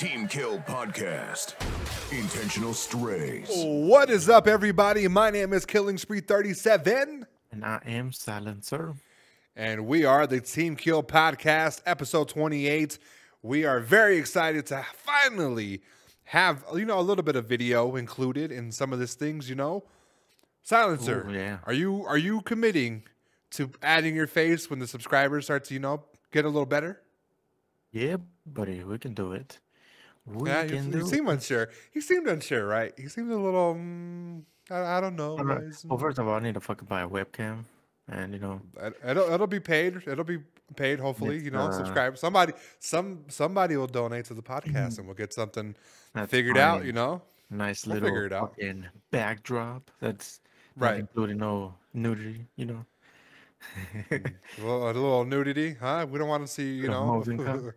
Team Kill Podcast. Intentional Strays. What is up, everybody? My name is Killing Spree 37, And I am Silencer. and we are the Team Kill Podcast, episode 28. We are very excited to finally have, you know, a little bit of video included in some of these things, you know. Silencer, Ooh, yeah. are you are you committing to adding your face when the subscribers start to, you know, get a little better? Yeah, buddy, we can do it. We yeah, you, can you do seem unsure. He seemed unsure, right? He seemed a little, mm, I, I don't know. it. Alright, guys. Well, first of all, I need to fucking buy a webcam. And, you know, It- It'll it'll be paid. It'll be paid. Hopefully, It's, you know, uh, subscribe. Somebody some somebody will donate to the podcast, and we'll get something that's figured out. You know, nice We'll little it out. fucking backdrop. That's Right. including no nudity, you know. a little, a little nudity, huh? We don't want to see, you know, moving cup.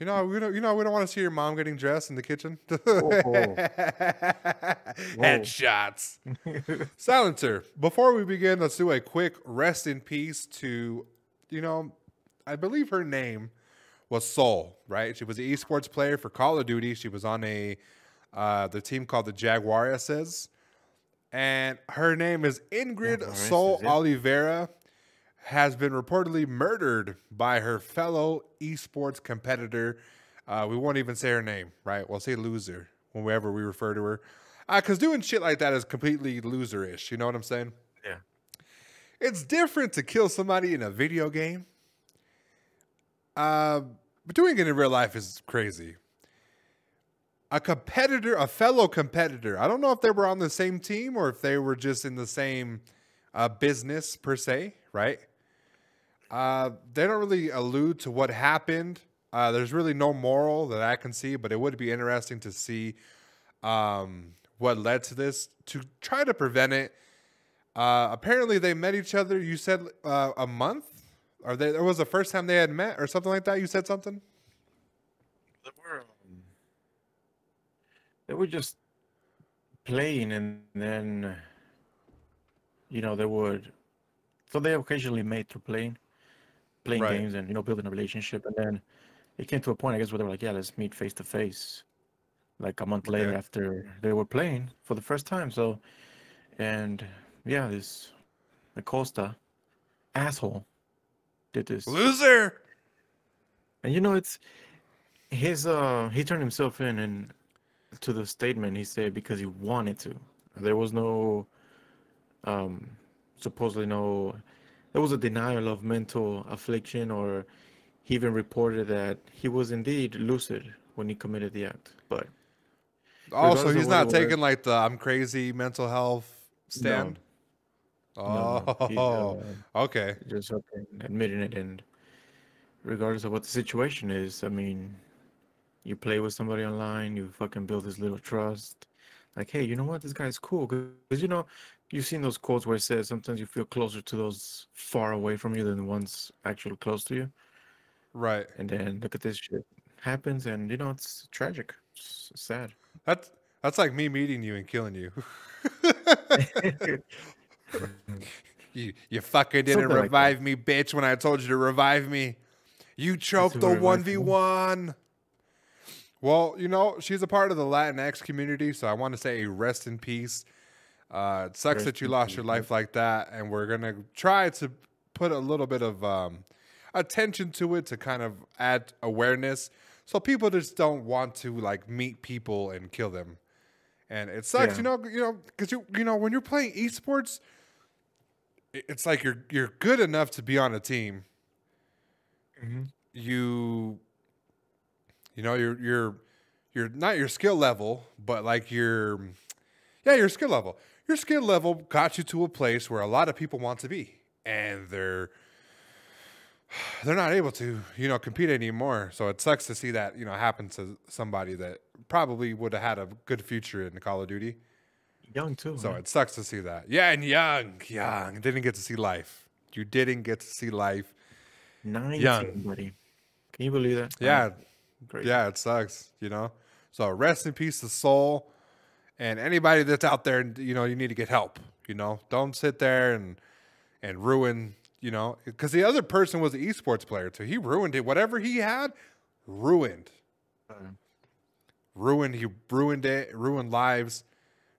you know, we don't, you know, we don't want to see your mom getting dressed in the kitchen. Headshots. Silencer. Before we begin, let's do a quick rest in peace to, you know, I believe her name was Sol, right? She was an esports player for Call of Duty. She was on a uh, the team called the Jaguaresses. And her name is Ingrid yeah. Oliveira. Has been reportedly murdered by her fellow esports competitor. Uh, we won't even say her name, right? We'll say loser whenever we refer to her. Because doing shit like that is completely loserish. You know what I'm saying? Yeah. It's different to kill somebody in a video game. Uh, but doing it in real life is crazy. A competitor, a fellow competitor. I don't know if they were on the same team or if they were just in the same uh, business per se, right? Uh, they don't really allude to what happened. Uh, there's really no moral that I can see, but it would be interesting to see um, what led to this to try to prevent it. Uh, apparently, they met each other. You said uh, a month, or they, it was the first time they had met, or something like that. You said something. They were, um, they were just playing and then, you know, they would, so they occasionally made through playing, playing Right. games and, you know, building a relationship. And then it came to a point, I guess, where they were like, yeah, let's meet face to face. Like a month later Okay. after they were playing for the first time. So, and yeah, this Acosta asshole did this. Loser. And you know, it's his uh he turned himself in and to the statement he said because he wanted to. There was no um supposedly no there was a denial of mental affliction or he even reported that he was indeed lucid when he committed the act. But Also, he's not was. taking like the "I'm crazy" mental health stand. no, Oh, he's, uh, okay. just admitting it and regardless of what the situation is i mean you play with somebody online you fucking build this little trust like hey you know what this guy's cool because you know you've seen those quotes where it says sometimes you feel closer to those far away from you than the ones actually close to you Right. and then look at this shit happens and you know it's tragic it's sad That's that's like me meeting you and killing you. you you fucking didn't Something like revive me, bitch, when I told you to revive me. You choked the one v one. Well, you know she's a part of the Latinx community, so I want to say a rest in peace. Uh, it sucks Rest that you lost your life like that, and we're gonna try to put a little bit of um, attention to it to kind of add awareness, so people just don't want to like meet people and kill them. And it sucks, Yeah. you know, you know, because you you know when you're playing esports, it's like you're you're good enough to be on a team. Mhm. You, you know, you're you're you're not your skill level, but like your, yeah, your skill level. Your skill level got you to a place where a lot of people want to be, and they're they're not able to, you know, compete anymore. So it sucks to see that, you know, happen to somebody that probably would have had a good future in Call of Duty. young too So man. it sucks to see that. Yeah, and young, young, didn't get to see life. You didn't get to see life. 19 young. buddy can you believe that Yeah, Crazy. yeah, it sucks. You know. So rest in peace to Sol, and anybody that's out there, you know, you need to get help. You know, don't sit there and and ruin. You know, because the other person was an esports player so He ruined it. Whatever he had, ruined. Um, ruined. He ruined it, ruined lives.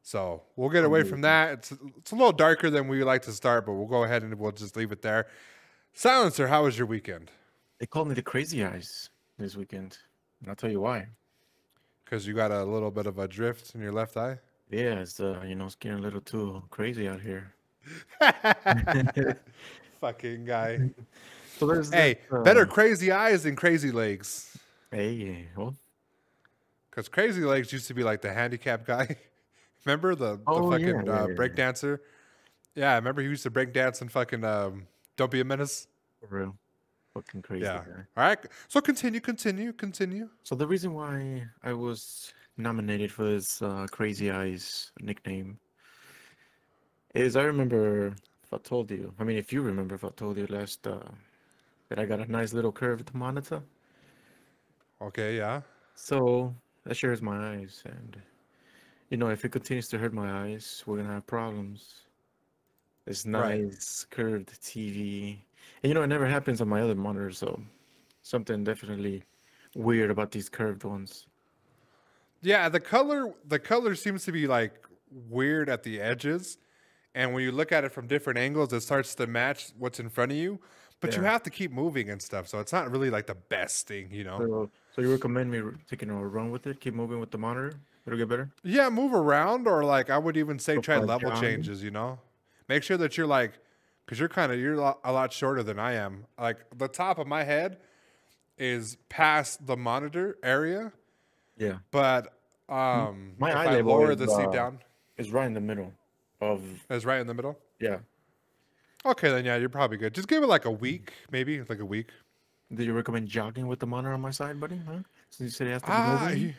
So we'll get away from that. It's it's a little darker than we like to start, but we'll go ahead and we'll just leave it there. Silencer, how was your weekend? They called me the crazy eyes this weekend. And I'll tell you why. Because you got a little bit of a drift in your left eye. Yeah, it's uh, you know, it's getting a little too crazy out here. Fucking guy. So there's Hey, this, better uh, crazy eyes than crazy legs. Hey, well, Because crazy legs used to be like the handicap guy. remember the, the Oh, yeah, fucking yeah, uh, yeah, break dancer? Yeah, I remember he used to break dance and fucking um, Don't Be a Menace. for real, fucking crazy. Yeah. guy. All right. So continue, continue, continue. So the reason why I was nominated for this uh, Crazy Eyes nickname is I remember if I told you. I mean, if you remember, if I told you last uh, that I got a nice little curved monitor. Okay, yeah. So that shares my eyes, and you know, if it continues to hurt my eyes, we're gonna have problems. This Right. nice curved TV, and you know, it never happens on my other monitor, so something definitely weird about these curved ones. Yeah, the color the color seems to be like weird at the edges. And when you look at it from different angles, it starts to match what's in front of you. But you have to keep moving and stuff. So it's not really like the best thing, you know? So, so you recommend me taking a run with it? Keep moving with the monitor. It'll get better. Yeah, move around, or like I would even say Go try level jog. changes. You know, make sure that you're like, because you're kind of you're a lot, shorter than I am. Like the top of my head is past the monitor area, Yeah, but um, My eye I level lower is, the seat uh, down, is right in the middle of it's right in the middle. yeah. Okay, then yeah, you're probably good. Just give it like a week, maybe like a week. Do you recommend jogging with the monitor on my side, buddy? Huh? Since you said it has to y-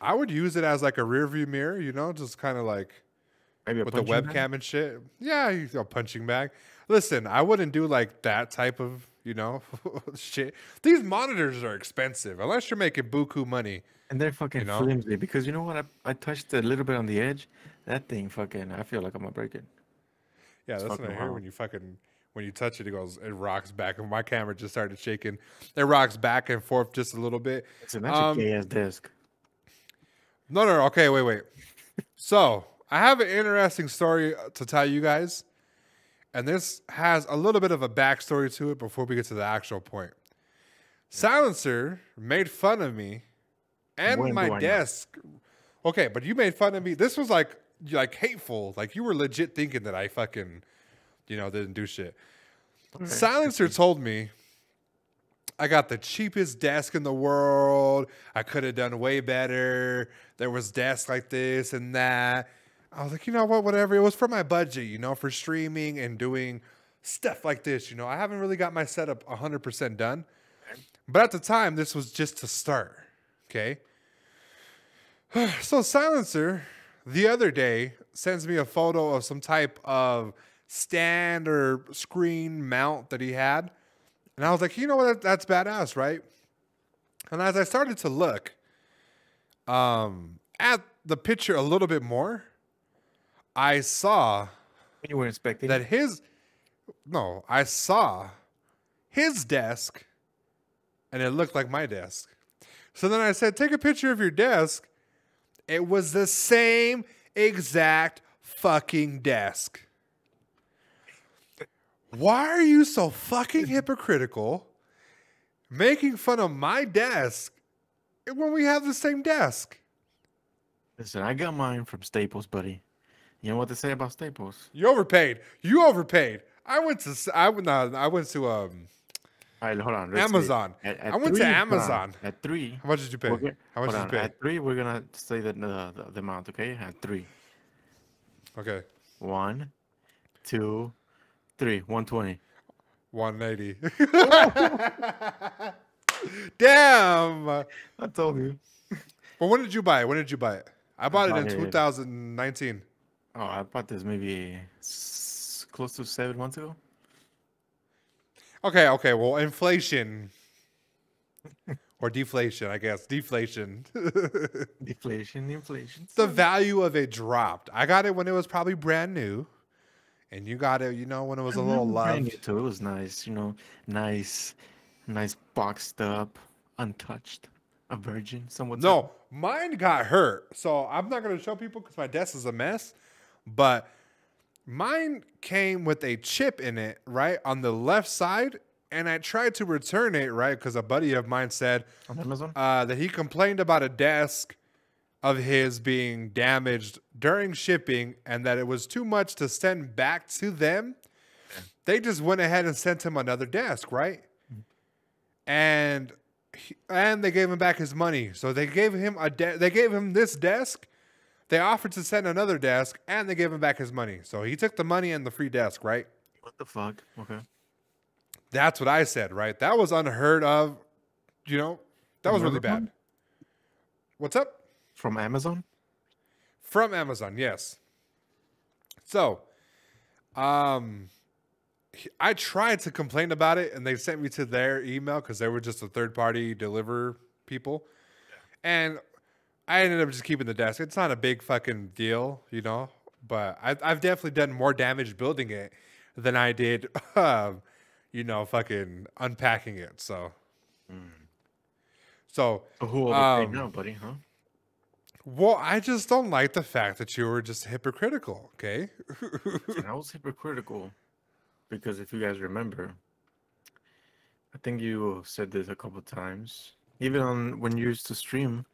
I would use it as like a rear view mirror. You know, just kind of like. with the punching bag? webcam and shit. Yeah, you a punching bag. Listen, I wouldn't do like that type of, you know, shit. These monitors are expensive unless you're making buku money. And they're fucking you know? flimsy because you know what? I, I touched a little bit on the edge. That thing fucking, I feel like I'm gonna break it. Yeah, that's what I hear when you fucking when you touch it. It goes, it rocks back. And my camera just started shaking. It rocks back and forth just a little bit. It's that's Um, gay ass desk. No, no. Okay, wait, wait. so I have an interesting story to tell you guys, and this has a little bit of a backstory to it before we get to the actual point. Silencer made fun of me and When my desk. Okay, but you made fun of me. This was like like hateful. Like you were legit thinking that I fucking, you know, didn't do shit. Silencer told me I got the cheapest desk in the world. I could have done way better. There was desks like this and that. I was like, you know what, whatever. It was for my budget, you know, for streaming and doing stuff like this. You know, I haven't really got my setup 100% done. But at the time, this was just to start. Okay. So Silencer the other day sends me a photo of some type of stand or screen mount that he had. And I was like, you know what? That's badass, right? And as I started to look um, at the picture a little bit more, I saw When you were inspecting, that his no, I saw his desk and it looked like my desk. So then I said, Take a picture of your desk. It was the same exact fucking desk. Why are you so fucking hypocritical making fun of my desk when we have the same desk? listen, I got mine from Staples, buddy. You know what to say about Staples? You overpaid. You overpaid. I went to I went no, I went to um All right, hold on. Amazon. At- at I went to three, on. Amazon. At three. How much did you pay? How much did you pay? At three, we're gonna say the, the the the amount. Okay, at three. Okay. One, two, three. One twenty. 180. Damn. I told you. But when did you buy it? When did you buy it? I bought it bought in it- 2019. Oh, I bought this maybe s- close to seven months ago. Okay, okay. Well, inflation or deflation, I guess. Deflation. Deflation, inflation. the value of it dropped. I got it when it was probably brand new. And you got it, you know, when it was a little Brand new too. It was nice, you know, nice, nice boxed up, untouched, A virgin? Someone No, mine got hurt. So I'm not going to show people because my desk is a mess. But mine came with a chip in it, right, on the left side. And I tried to return it, right, because a buddy of mine said on Amazon. uh, that he complained about a desk of his being damaged during shipping and that it was too much to send back to them. They just went ahead and sent him another desk, right? And he, and they gave him back his money. So they gave him a de- they gave him this desk. They offered to send another desk and they gave him back his money. So he took the money and the free desk, right? what the fuck? Okay. That's what I said, right? That was unheard of. You know, that was really bad. What's up? From Amazon? From Amazon, yes. So, um, I tried to complain about it, and they sent me to their email because they were just a third party deliver people, and I ended up just keeping the desk. It's not a big fucking deal, you know, but I, I've definitely done more damage building it than I did, um, you know, fucking unpacking it. So, so So who overpaid Um, now, buddy? Huh? well, I just don't like the fact that you were just hypocritical. Okay. And I was hypocritical because if you guys remember, I think you said this a couple times. Even on when you used to stream,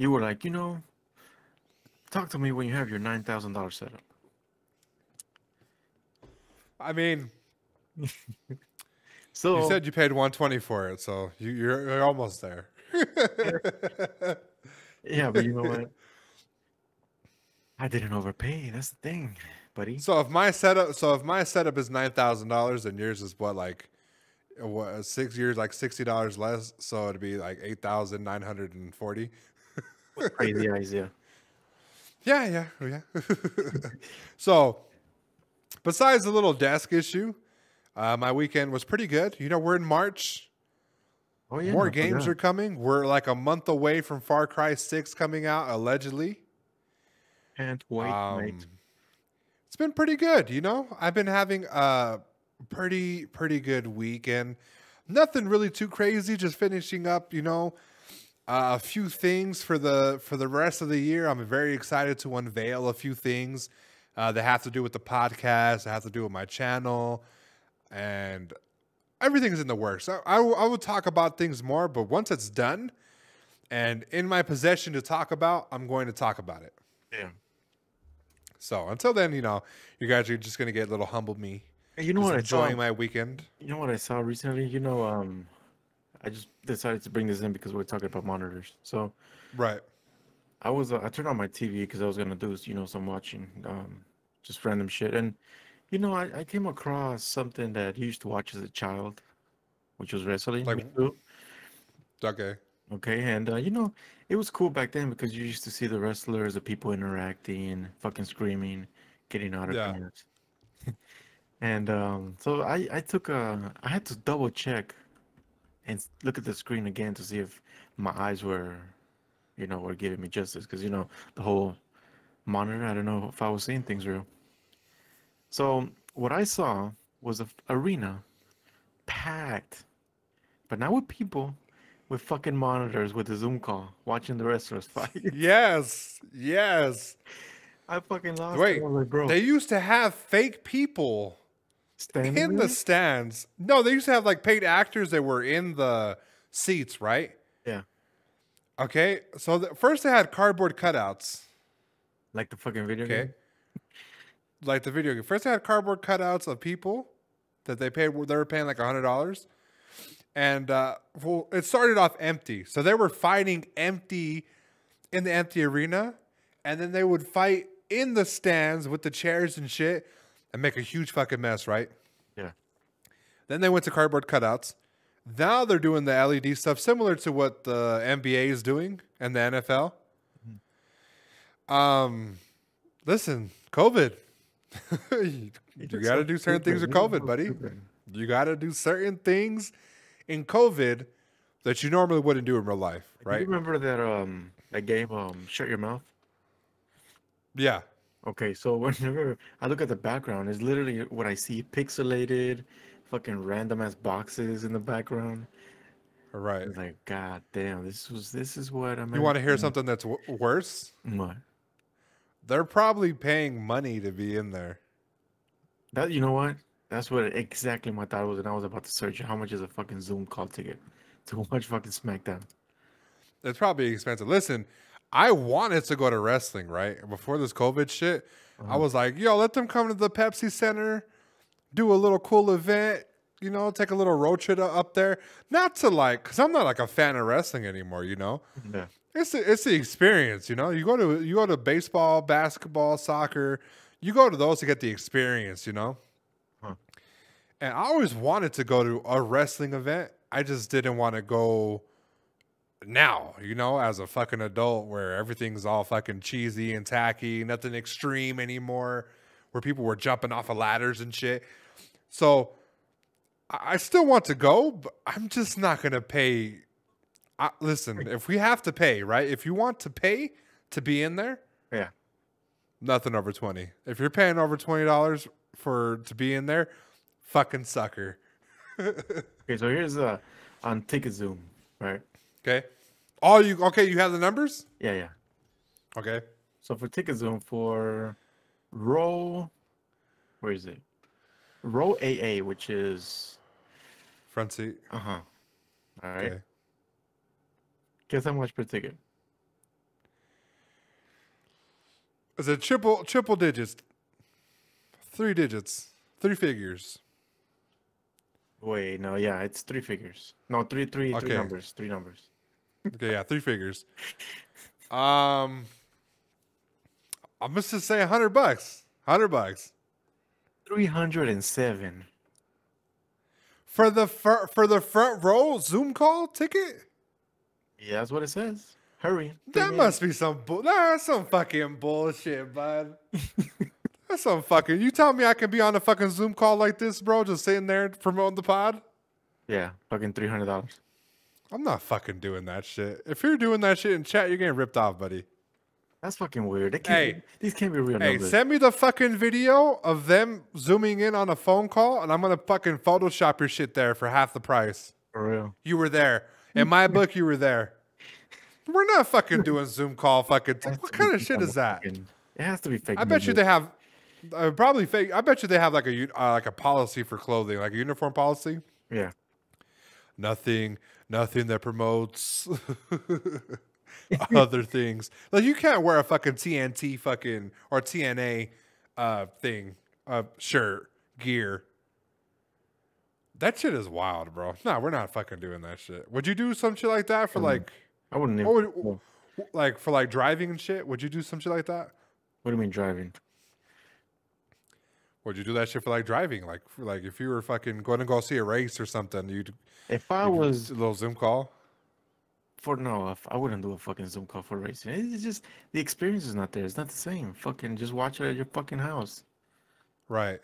you were like, you know, talk to me when you have your nine thousand dollar setup. I mean, So you said you paid 120 for it, so you, you're, you're almost there. yeah, but you know what? I didn't overpay. That's the thing, buddy. So if my setup, so if my setup is nine thousand dollars, and yours is what like, what six years like sixty dollars less, so it'd be like eight thousand nine hundred and forty. Crazy idea. Yeah, yeah, oh, yeah. so, besides the little desk issue, uh, my weekend was pretty good. You know, we're in March. Oh yeah, More I games forgot. are coming. We're like a month away from Far Cry Six coming out, allegedly. Can't wait, mate. Um, It's been pretty good, you know. I've been having a pretty pretty good weekend. Nothing really too crazy. Just finishing up, you know, uh, a few things for the for the rest of the year. I'm very excited to unveil a few things uh, that have to do with the podcast, that have to do with my channel, and everything's in the works. I, I, will- I will talk about things more, but once it's done and in my possession to talk about, I'm going to talk about it. Yeah. So until then, you know, you guys are just gonna get a little humble me. Hey, You know what I saw? enjoying my weekend. You know what I saw recently? You know, um, I just decided to bring this in because we're talking about monitors. So Right. I was uh, I turned on my TV because I was gonna do you know some watching, um, just random shit, and you know I, I came across something that I used to watch as a child, which was wrestling. Like-. Okay. Okay, and uh, you know it was cool back then because you used to see the wrestlers, the people interacting, fucking screaming, getting autographs. and um, so I I took a I had to double check and look at the screen again to see if my eyes were, you know, were giving me justice because you know the whole monitor. I don't know if I was seeing things real. So what I saw was a f- arena packed, but not with people, with fucking monitors with a Zoom call watching the wrestlers fight. Yes. Yes. I fucking lost. it. Wait. I like, bro, They used to have fake people standing in the stands. No, they used to have like paid actors that were in the seats, right? yeah, Okay. So the, first they had cardboard cutouts. like the fucking video Okay. game. Like the video game. First they had cardboard cutouts of people that they paid they were paying like a hundred dollars. And uh well it started off empty. So they were fighting empty in the empty arena. And then they would fight in the stands with the chairs and shit and make a huge fucking mess, right? Yeah, Then they went to cardboard cutouts. Now they're doing the LED stuff similar to what the NBA is doing and the NFL. Um, listen, COVID. you got to do certain things with. COVID, buddy. You got to do certain things in COVID that you normally wouldn't do in real life, right? You remember that um that game um Shut Your Mouth? Yeah. Okay, so whenever I look at the background, it's literally what I see pixelated, fucking random ass boxes in the background. Right. It's like, God damn, this was this is what I'm. You want to hear something that's w- worse? What? They're probably paying money to be in there. That you know what? That's what exactly my thought was, and I was about to search how much is a fucking Zoom call ticket to watch fucking SmackDown. It's probably expensive. Listen, I wanted to go to wrestling, right? Before this COVID shit, I uh-huh. was like, yo, let them come to the Pepsi Center, do a little cool event, you know, take a little road trip up there. Not to like, because I'm not like a fan of wrestling anymore, you know? Mm-hmm. Yeah. It's the, it's the experience, you know. You go to you go to baseball, basketball, soccer. You go to those to get the experience, you know. Huh. And I always wanted to go to a wrestling event. I just didn't want to go now, you know, as a fucking adult where everything's all fucking cheesy and tacky, nothing extreme anymore, where people were jumping off of ladders and shit. So I still want to go, but I'm just not gonna pay. I, listen, if we have to pay, right? If you want to pay to be in there, Yeah. nothing over twenty. If you're paying over twenty dollars for to be in there, fucking sucker. Okay, so here's uh on Ticket Zoom, right? Okay. All you okay? You have the numbers. Yeah, yeah. Okay. So for Ticket Zoom for row, where is it? Row AA, which is Front seat. uh huh. All right. Okay. Guess how much per ticket? Is it triple triple digits? Three digits. Three figures. Wait, no, yeah, it's three figures. No, three, three, three Okay. numbers, three numbers. Okay, yeah, three figures. Um, I'm just to say a hundred bucks. Hundred bucks Three hundred and seven. for the fir- for the front row Zoom call ticket. Yeah, that's what it says. Hurry. That three must be some bull. That's some fucking bullshit, bud. That's some fucking. You tell me I can be on a fucking Zoom call like this, bro, just sitting there promoting the pod. Yeah, fucking three hundred dollars. I'm not fucking doing that shit. If you're doing that shit in chat, you're getting ripped off, buddy. That's fucking weird. They can't Hey. be, these can't be real Hey, numbers. send me the fucking video of them zooming in on a phone call, and I'm gonna fucking Photoshop your shit there for half the price. For real. You were there. In my book, you were there. We're not fucking doing Zoom call fucking. What kind of shit is that? fucking- It has to be fake. I bet you they have uh, probably fake. I bet you they have like a uh, like a policy for clothing, like a uniform policy. Yeah. Nothing, nothing that promotes other things. Like you can't wear a fucking TNT fucking or TNA uh thing, uh shirt, gear. That shit is wild, bro. Nah, we're not fucking doing that shit. Would you do some shit like that for like, I wouldn't. Even, would, like for like driving and shit? Would you do some shit like that? What do you mean driving? Would you do that shit for like driving? Like, for, like if you were fucking going to go see a race or something, you'd If I you'd was a little Zoom call. for no, I wouldn't do a fucking Zoom call for racing. It's just the experience is not there. It's not the same. Fucking just watch it at your fucking house. Right.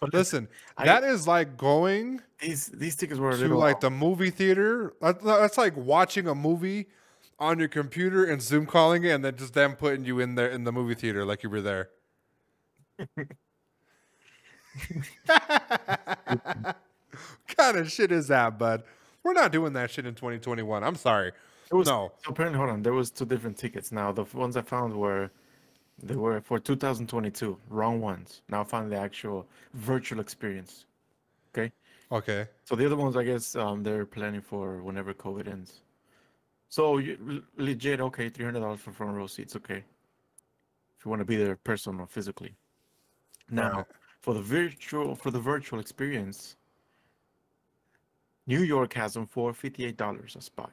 But Listen, I- that is like going these these tickets were a to little like the movie theater. That's like watching a movie on your computer and Zoom calling it, and then just them putting you in there in the movie theater like you were there. kind of shit is that, bud? We're not doing that shit in 2021. I'm sorry. It was, no. Apparently, hold on. There was two different tickets. Now the ones I found were they were for 2022. Wrong ones. Now I found the actual virtual experience. Okay. Okay. So the other ones, I guess, um, they're planning for whenever COVID ends. So you, legit, okay, three hundred dollars for front row seats, okay. If you want to be there personal, physically. Now. For the virtual for the virtual experience, New York has them for fifty-eight dollars a spot.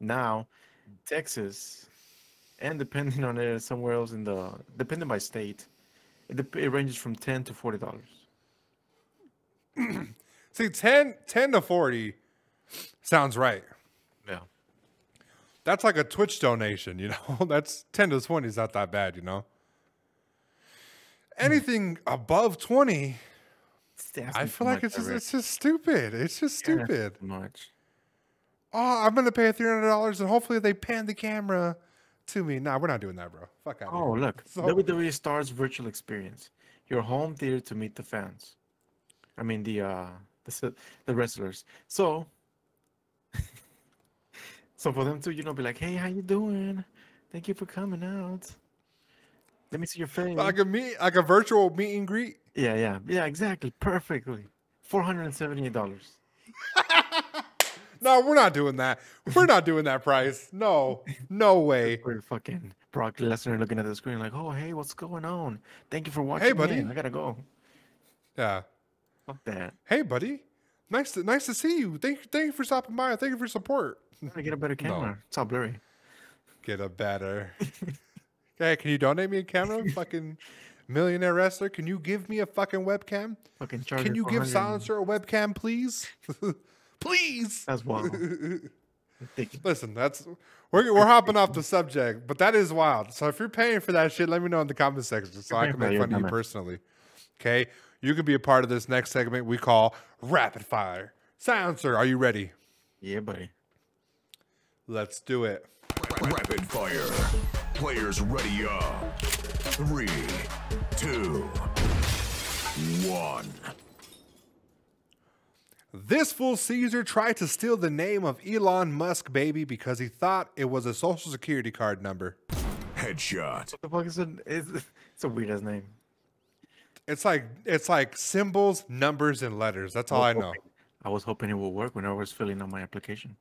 Now, Texas, and depending on it, somewhere else in the depending by state, it, it ranges from ten to forty dollars. See, 10, 10 to 40 sounds right. Yeah. That's like a Twitch donation, you know? That's 10 to 20 is not that bad, you know? Anything above 20, I feel like it's just, it's just stupid. It's just stupid. Much. Oh, I'm going to pay $300 and hopefully they pan the camera to me. Nah, we're not doing that, bro. Fuck out Oh, look. So- WWE Stars Virtual Experience. Your home theater to meet the fans. I mean, the uh, the the wrestlers. So, so for them to you know be like, hey, how you doing? Thank you for coming out. Let me see your face. Like a meet, like a virtual meet and greet. yeah, yeah, yeah, exactly, perfectly. Four hundred and seventy-eight dollars. No, we're not doing that. We're not doing that price. No, no way. We're fucking Brock Lesnar looking at the screen like, oh, hey, what's going on? Thank you for watching. Hey buddy. man. I gotta go. Yeah. Fuck that. Hey, buddy. Nice to nice to see you. Thank you. Thank you for stopping by. Thank you for your support. I gotta get a better camera. It's all blurry. Get a better. hey, can you donate me a camera? fucking millionaire wrestler. Can you give me a fucking webcam? Fucking charge. Can you give Silencer a webcam, please? please. That's wild. Ridiculous. Listen, that's we're we're hopping off the subject, but that is wild. So if you're paying for that shit, let me know in the comment section so I can for make you're fun of you personally. Okay, you can be a part of this next segment we call Rapid Fire. Silencer, are you ready? yeah, buddy. Let's do it. Rapid fire. Players ready up. Three, two, one. This fool Caesar tried to steal the name of Elon Musk baby because he thought it was a social security card number. Headshot. What the fuck is it? It's, it's a weird ass name. It's like it's like symbols, numbers, and letters. That's all I know. I was hoping it would work when I was filling out my application.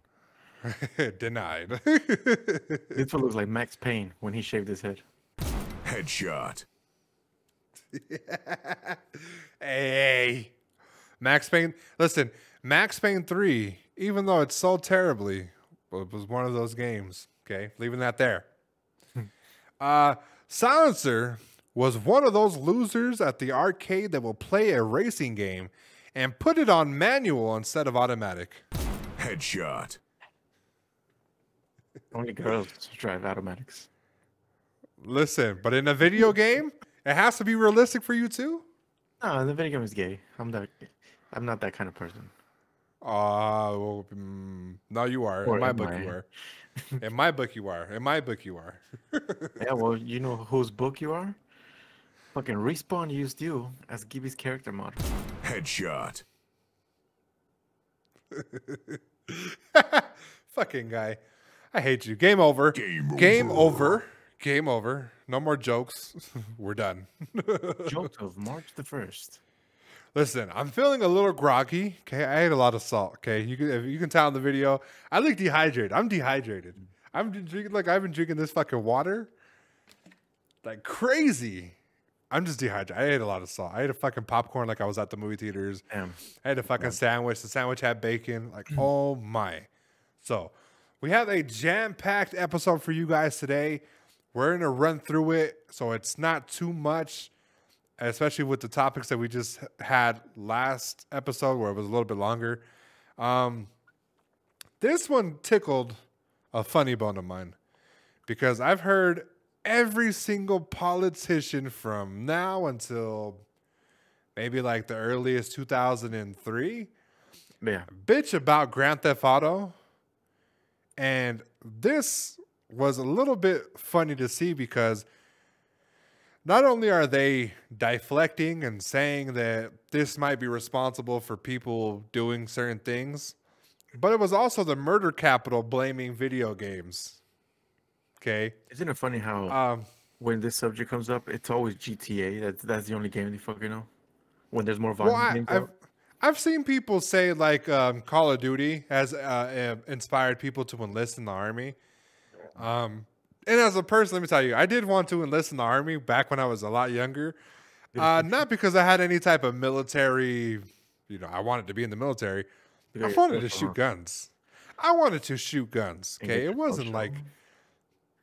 Denied. This one looks like Max Payne when he shaved his head. Headshot. hey, Max Payne. Listen, Max Payne three. Even though it's so terribly, it was one of those games. Okay, leaving that there. uh, Silencer was one of those losers at the arcade that will play a racing game and put it on manual instead of automatic. Headshot. Only girls drive automatics. Listen, but in a video game, it has to be realistic for you too. No, the video game is gay. I'm that. I'm not that kind of person. Uh, well, mm, no, you are. Or in my book, I? you are. In my book, you are. In my book, you are. Yeah, well, you know whose book you are? Fucking Respawn used you as Gibby's character model. Headshot. Fucking guy. I hate you. Game over. Game over. over. Game over. No more jokes. We're done. Jokes of March the first. Listen, I'm feeling a little groggy. Okay, I ate a lot of salt. Okay, you can if you can tell in the video, I look dehydrated. I'm dehydrated. I'm drinking like I've been drinking this fucking water like crazy. I'm just dehydrated. I ate a lot of salt. I ate a fucking popcorn like I was at the movie theaters. Damn. I had a fucking sandwich. The sandwich had bacon. Like, oh my. So, we have a jam packed episode for you guys today. We're going to run through it so it's not too much, especially with the topics that we just had last episode where it was a little bit longer. Um, this one tickled a funny bone of mine because I've heard every single politician from now until maybe like the earliest 2003 Yeah. bitch about Grand Theft Auto. And this was a little bit funny to see because not only are they deflecting and saying that this might be responsible for people doing certain things, but it was also the murder capital blaming video games. Okay. Isn't it funny how Um, when this subject comes up, it's always GTA. That's that's the only game they fucking know. When there's more Well, I, I've seen people say like um, Call of Duty has uh, uh, inspired people to enlist in the army. Um, and as a person, let me tell you, I did want to enlist in the army back when I was a lot younger. Uh, not because I had any type of military, you know, I wanted to be in the military. I wanted to shoot guns. I wanted to shoot guns. Okay, it wasn't like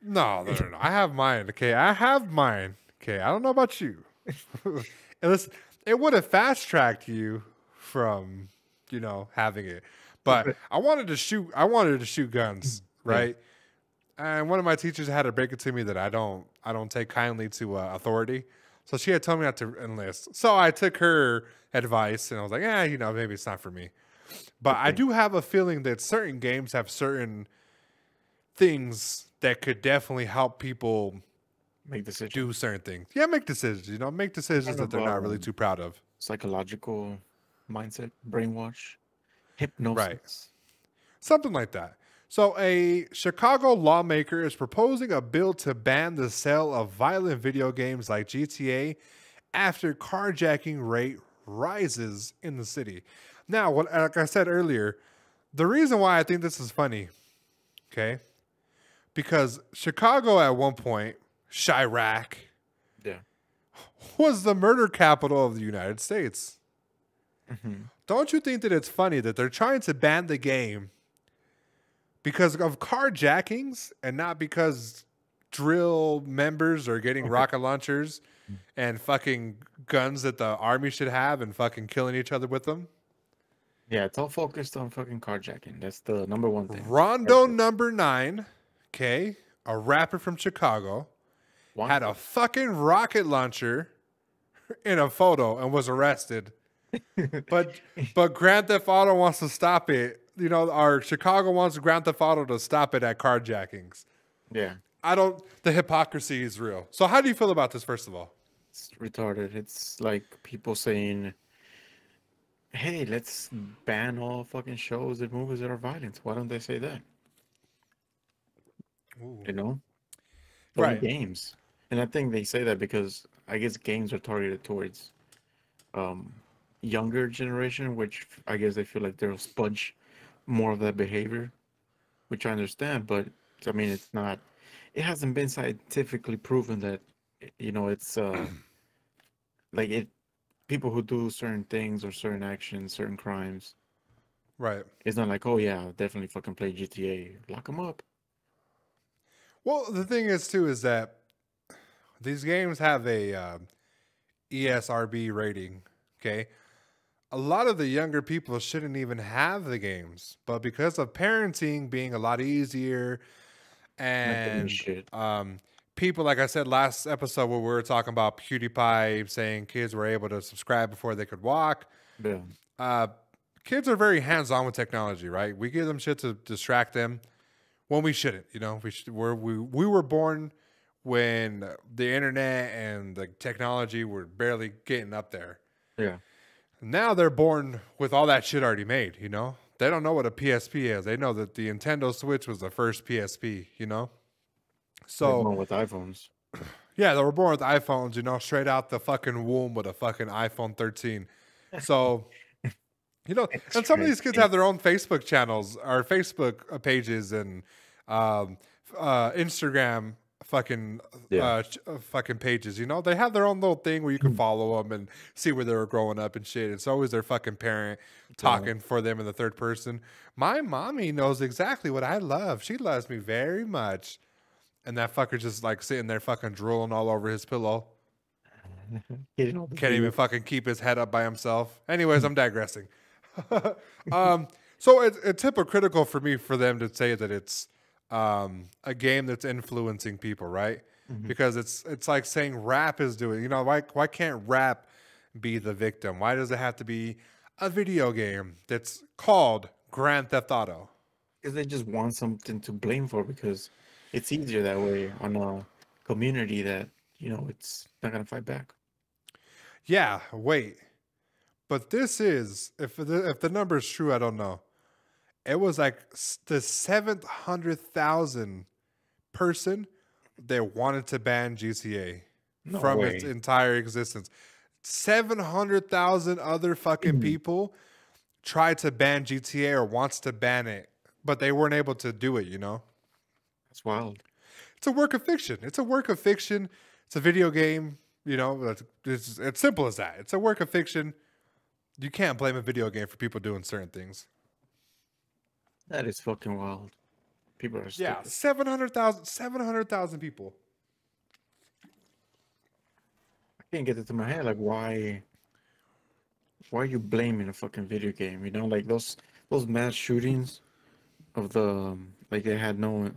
no, no, no, no. I have mine. Okay, I have mine. Okay, I don't know about you. and listen, it would have fast tracked you from, you know, having it. But I wanted to shoot. I wanted to shoot guns, right? And one of my teachers had to break it to me that I don't, I don't take kindly to uh, authority. So she had told me not to enlist. So I took her advice, and I was like, yeah, you know, maybe it's not for me. But I do have a feeling that certain games have certain things that could definitely help people Make decisions. do certain things. Yeah, make decisions. You know, make decisions that they're not really um, too proud of. Psychological mindset, brainwash, hypnosis. Something like that. So, a Chicago lawmaker is proposing a bill to ban the sale of violent video games like GTA after carjacking rate rises in the city. Now, what like I said earlier, the reason why I think this is funny, okay, because Chicago at one point, Chiraq, Yeah. was the murder capital of the United States. Mm-hmm. Don't you think that it's funny that they're trying to ban the game because of carjackings and not because drill members are getting rocket launchers and fucking guns that the army should have and fucking killing each other with them? Yeah, it's all focused on fucking carjacking. That's the number one thing. Rondo number nine, okay, a rapper from Chicago, One- had a fucking rocket launcher in a photo and was arrested. But but Grand Theft Auto wants to stop it. You know, our Chicago wants Grand Theft Auto to stop it at carjackings. yeah, I don't. The hypocrisy is real. So how do you feel about this? First of all, it's retarded. It's like people saying, "Hey, let's ban all fucking shows and movies that are violent." Why don't they say that? You know, Only Right. games, and I think they say that because I guess games are targeted towards um younger generation, which I guess they feel like they'll sponge more of that behavior, which I understand. But I mean, it's not. It hasn't been scientifically proven that you know it's uh like it. People who do certain things or certain actions, certain crimes, right? it's not like, oh yeah, definitely fucking play GTA. Lock them up. Well, the thing is too is that these games have a um ESRB rating. Okay, a lot of the younger people shouldn't even have the games, but because of parenting being a lot easier, and um, people like I said last episode where we were talking about PewDiePie saying kids were able to subscribe before they could walk. Yeah. Uh, kids are very hands-on with technology, right? We give them shit to distract them when we shouldn't. You know, we should, we're, we we were born when the internet and the technology were barely getting up there. Yeah. Now they're born with all that shit already made. You know, they don't know what a PSP is. They know that the Nintendo Switch was the first PSP. You know, So with iPhones. yeah, they were born with iPhones. You know, straight out the fucking womb with a fucking iPhone 13. So. You know, and some of these kids have their own Facebook channels or Facebook pages and um, uh, Instagram fucking Yeah. uh, uh, fucking pages. You know, they have their own little thing where you can follow them and see where they were growing up and shit. It's always their fucking parent talking for them in the third person. My mommy knows exactly what I love. She loves me very much. And that fucker just like sitting there fucking drooling all over his pillow. Getting all the Can't even fucking keep his head up by himself. Anyways, I'm digressing. um, so it's, it's hypocritical for me for them to say that it's um, a game that's influencing people, right? Because it's it's like saying rap is doing. You know, why why can't rap be the victim? Why does it have to be a video game that's called Grand Theft Auto? Because they just want something to blame for because it's easier that way on a community that, you know, it's not gonna fight back. Yeah, wait. But this is if the if the number is true, I don't know. It was like the seventh hundred thousand person that wanted to ban GTA No from its entire existence. Seven hundred thousand other fucking mm-hmm. people tried to ban GTA or wants to ban it, but they weren't able to do it. You know. That's wild. It's a work of fiction. It's a work of fiction. It's a video game. You know, it's, it's, it's simple as that. It's a work of fiction. You can't blame a video game for people doing certain things. That is fucking wild. People are Yeah, stupid. 700,000 700,000 people. I can't get it to my head. Like why why are you blaming a fucking video game? You know, like those those mass shootings of the like they had no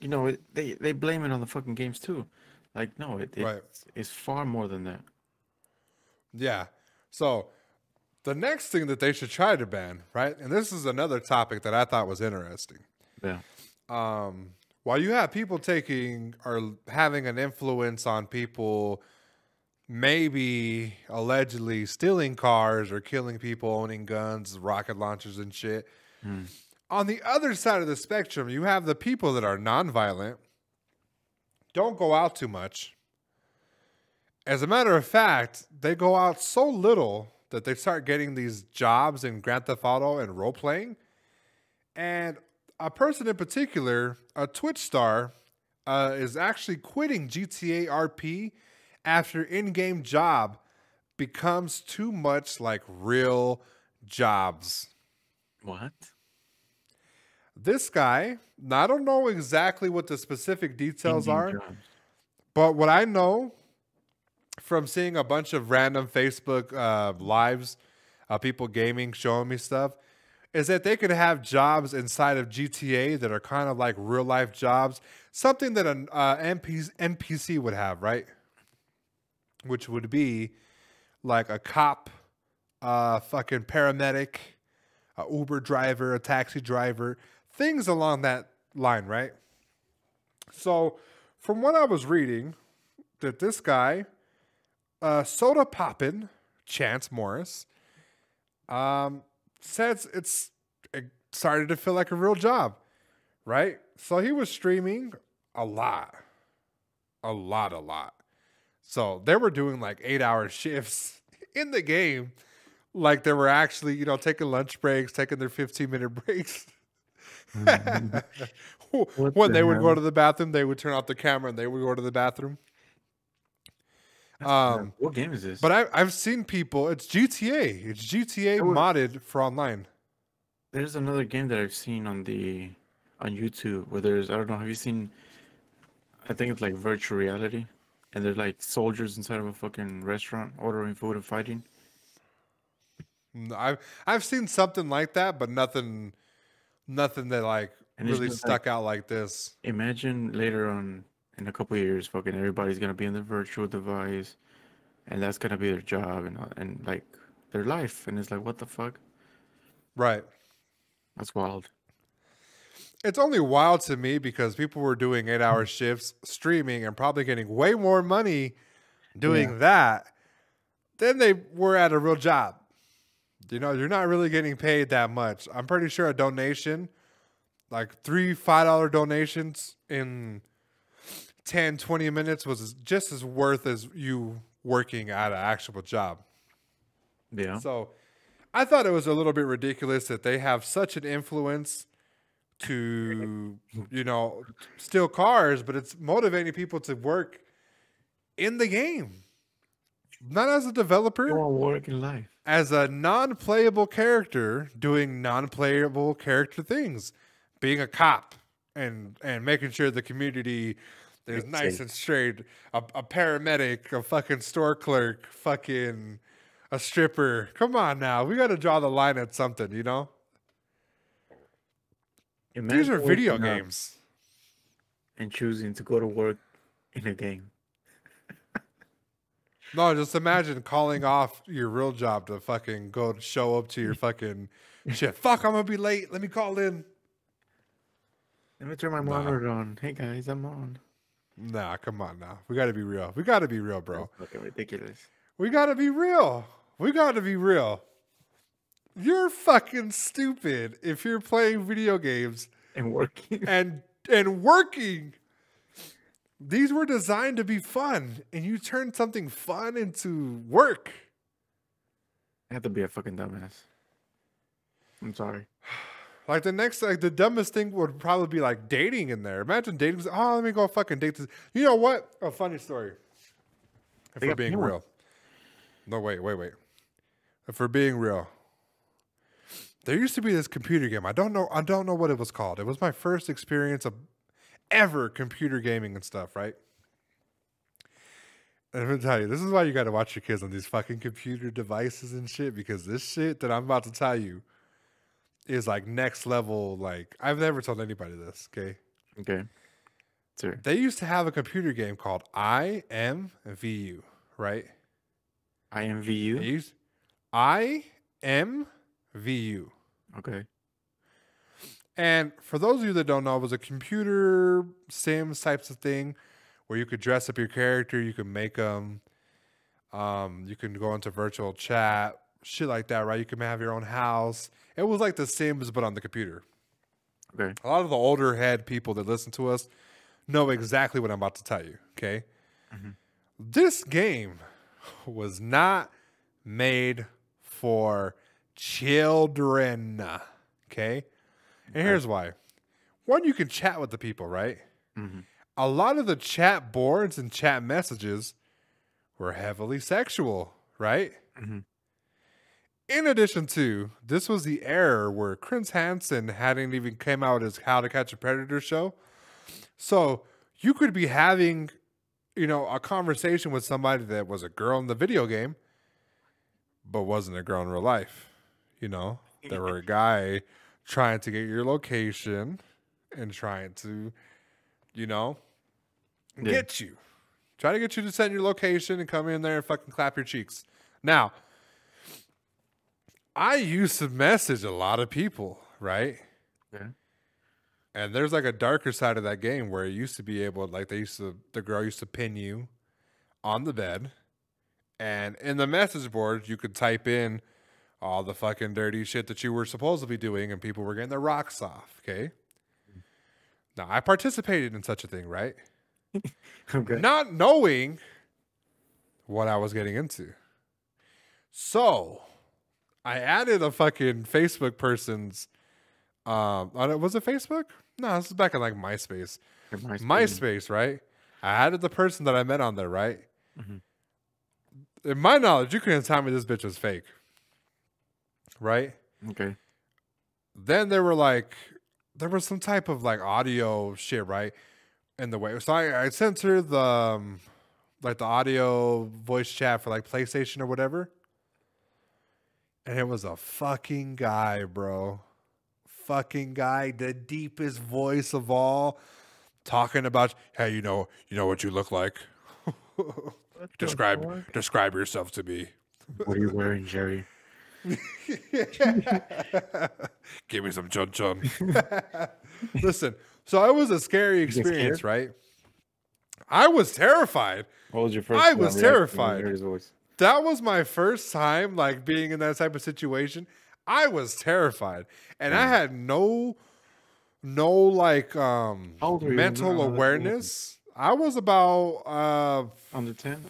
you know, it, they they blame it on the fucking games too. Like no, it, Right. it's, it's far more than that. Yeah. So the next thing that they should try to ban, right? And this is another topic that I thought was interesting. Yeah. um, while you have people taking or having an influence on people maybe allegedly stealing cars or killing people, owning guns, rocket launchers, and shit. On the other side of the spectrum, you have the people that are nonviolent, don't go out too much. As a matter of fact, they go out so little that they start getting these jobs in Grand Theft Auto and role playing. And a person in particular, a Twitch star, uh, is actually quitting GTA RP after in-game job becomes too much like real jobs. What? This guy, now I don't know exactly what the specific details are, jobs. but what I know from seeing a bunch of random Facebook uh, lives, uh, people gaming, showing me stuff, is that they could have jobs inside of GTA that are kind of like real life jobs, something that an uh, NPC, NPC would have, right? Which would be like a cop, uh, fucking paramedic, a Uber driver, a taxi driver, things along that line, right? So, from what I was reading, that this guy, uh, Sodapoppin, Chance Morris, um, says it's it started to feel like a real job, right? So he was streaming a lot, a lot, a lot. So they were doing like eight hour shifts in the game. Like they were actually, you know, taking lunch breaks, taking their 15 minute breaks. When the they would go to the bathroom, they would turn off the camera and they would go to the bathroom. Um, what game is this? But I, I've seen people. It's GTA. It's GTA was- modded for online. There's another game that I've seen on the on YouTube where there's I don't know have you seen I think it's like virtual reality and there's like soldiers inside of a fucking restaurant ordering food and fighting. I've I've seen something like that, but nothing, nothing that like And really just stuck out like this. Imagine later on in a couple of years fucking everybody's gonna be in the virtual device and that's gonna be their job and and like their life and it's like what the fuck? Right. That's wild. It's only wild to me because people were doing eight hour mm. shifts streaming and probably getting way more money doing that than they were at a real job. You know, you're not really getting paid that much. I'm pretty sure a donation, like three $5 donations in 10, 20 minutes was just as worth as you working at an actual job. Yeah. So I thought it was a little bit ridiculous that they have such an influence to, you know, steal cars, but it's motivating people to work in the game. Not as a developer, More work in life. as a non playable character doing non playable character things, being a cop and and making sure the community is It's nice safe. and straight. A, a paramedic, a fucking store clerk, fucking a stripper. Come on now, we got to draw the line at something, you know. These are video games. And choosing to go to work in a game. No, just imagine calling off your real job to fucking go show up to your fucking shit. Fuck, I'm gonna be late. Let me call in. Let me turn my monitor on. Hey guys, I'm on. Nah, come on now. We gotta be real. We gotta be real, bro. That's fucking ridiculous. We gotta be real. We gotta be real. You're fucking stupid if you're playing video games And working. and and working. These were designed to be fun, and you turned something fun into work. I have to be a fucking dumbass. I'm sorry. Like the next, like the dumbest thing would probably be like dating in there. Imagine dating. Oh, let me go fucking date this. You know what? A funny story. If They we're being ones. real. No, wait, wait, wait. If we're being real, there used to be this computer game. I don't know. I don't know what it was called. It was my first experience of ever computer gaming and stuff. Right. And I'm gonna tell you, this is why you got to watch your kids on these fucking computer devices and shit because this shit that I'm about to tell you is like next level. Like I've never told anybody this. Okay, Okay. Sir. they used to have a computer game called IMVU, right? They IMVU. used IMVU. Okay. And for those of you that don't know, it was a computer Sims types of thing where you could dress up your character, you could make them. Um, you can go into virtual chat, shit like that, right? You can have your own house. It was like The Sims, but on the computer. Okay. A lot of the older head people that listen to us know exactly what I'm about to tell you. Okay. Mm-hmm. This game was not made for children. Okay. And here's why. One, you can chat with the people, right? Mm-hmm. A lot of the chat boards and chat messages were heavily sexual, right? Mm-hmm. In addition to, this was the era where Chris Hansen hadn't even came out as How to Catch a Predator show. So you could be having, you know, a conversation with somebody that was a girl in the video game, but wasn't a girl in real life. You know, there were a guy trying to get your location and trying to, you know, Yeah. get you. Try to get you to send your location and come in there and fucking clap your cheeks. Now, I used to message a lot of people, right? Okay. And there's like a darker side of that game where it used to be able, like they used to, the girl used to pin you on the bed, and in the message board you could type in all the fucking dirty shit that you were supposed to be doing, and people were getting their rocks off. Okay. Now I participated in such a thing, right? Okay. Not knowing what I was getting into. So I added a fucking Facebook person's um uh, was it Facebook? No, this is back in like MySpace. MySpace. MySpace, right? I added the person that I met on there, right? In my knowledge, you couldn't tell me this bitch was fake. Right? Okay. then there were like there was some type of like audio shit right in the way so i, I censored the um, like the audio voice chat for like playstation or whatever and it was a fucking guy bro fucking guy the deepest voice of all talking about hey you know you know what you look like describe describe yourself to me What are you wearing, Jerry? Give me some chun chun. Listen, so it was a scary experience, right? I was terrified. What was your first? I was reaction when you terrified. Heard his voice? That was my first time like being in that type of situation. I was terrified. And I had no no like um mental awareness. I was about uh Under ten.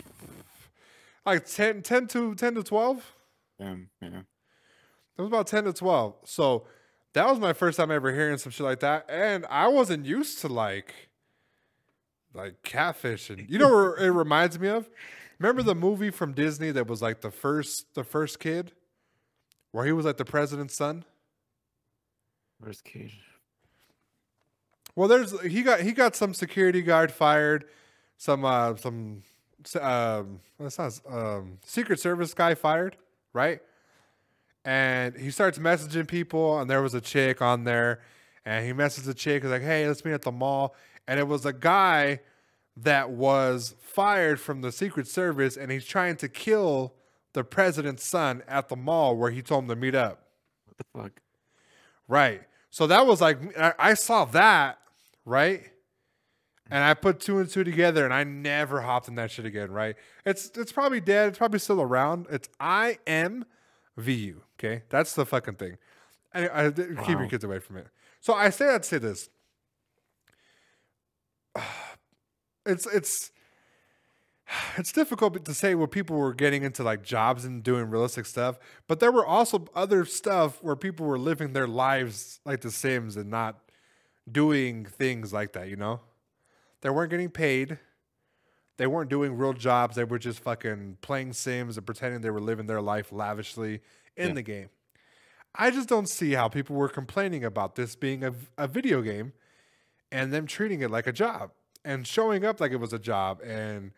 like 10, 10 to 10 to 12. Um, yeah. It was about 10 to 12. So that was my first time ever hearing some shit like that. And I wasn't used to like like catfishing. You know what it reminds me of? Remember the movie from Disney that was like the first the first kid? Where he was like the president's son? Where's Cage? Well, there's he got he got some security guard fired, some uh some um that's not um Secret Service guy fired, right? And he starts messaging people, and there was a chick on there, and he messaged the chick, he's like, "Hey, let's meet at the mall," and it was a guy that was fired from the Secret Service, and he's trying to kill the president's son at the mall where he told him to meet up. What the fuck? Right. So that was like I, I saw that, right? And I put two and two together, and I never hopped in that shit again. Right? It's it's probably dead. It's probably still around. It's I M V U. Okay, that's the fucking thing. And I, keep your kids away from it. So I say that to say this. It's it's it's difficult to say where people were getting into like jobs and doing realistic stuff, but there were also other stuff where people were living their lives like the Sims and not doing things like that, you know? They weren't getting paid. They weren't doing real jobs. They were just fucking playing Sims and pretending they were living their life lavishly in Yeah. the game. I just don't see how people were complaining about this being a, a video game and them treating it like a job and showing up like it was a job and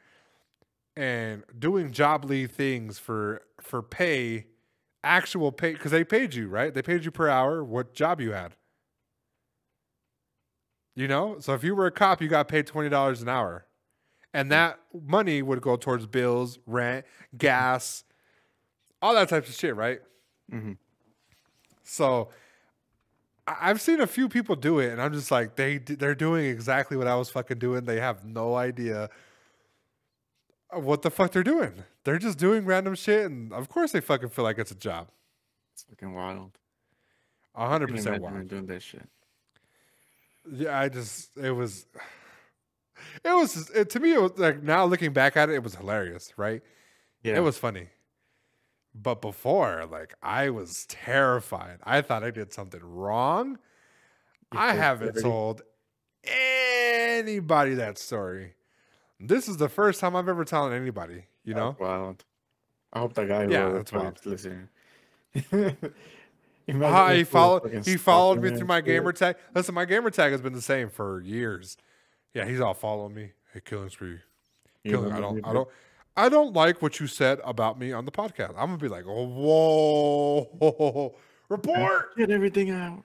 and doing jobly things for for pay actual pay because they paid you right? They paid you per hour what job you had. You know? So if you were a cop you got paid $20 an hour. And that money would go towards bills rent gas all that types of shit right? Mm-hmm. so I've seen a few people do it, and I'm just like, they they're doing exactly what I was fucking doing. They have no idea what the fuck they're doing. They're just doing random shit, and of course they fucking feel like it's a job. It's fucking wild. A hundred percent wild. doing that shit? Yeah, I just it was, it was it, to me. It was like now looking back at it, it was hilarious, right? Yeah, It was funny. But before, like I was terrified. I thought I did something wrong. I haven't dirty? told anybody that story. This is the first time I've ever told anybody. You know? Wild. I hope that guy Yeah, that's wild. is listening. Ah, he followed. He followed me through my gamer tag. Listen, my gamer tag has been the same for years. Yeah, he's all following me. Hey, killing spree. Killing. I don't. I don't. I don't like what you said about me on the podcast. I'm gonna be like, oh, whoa, report. Get everything out.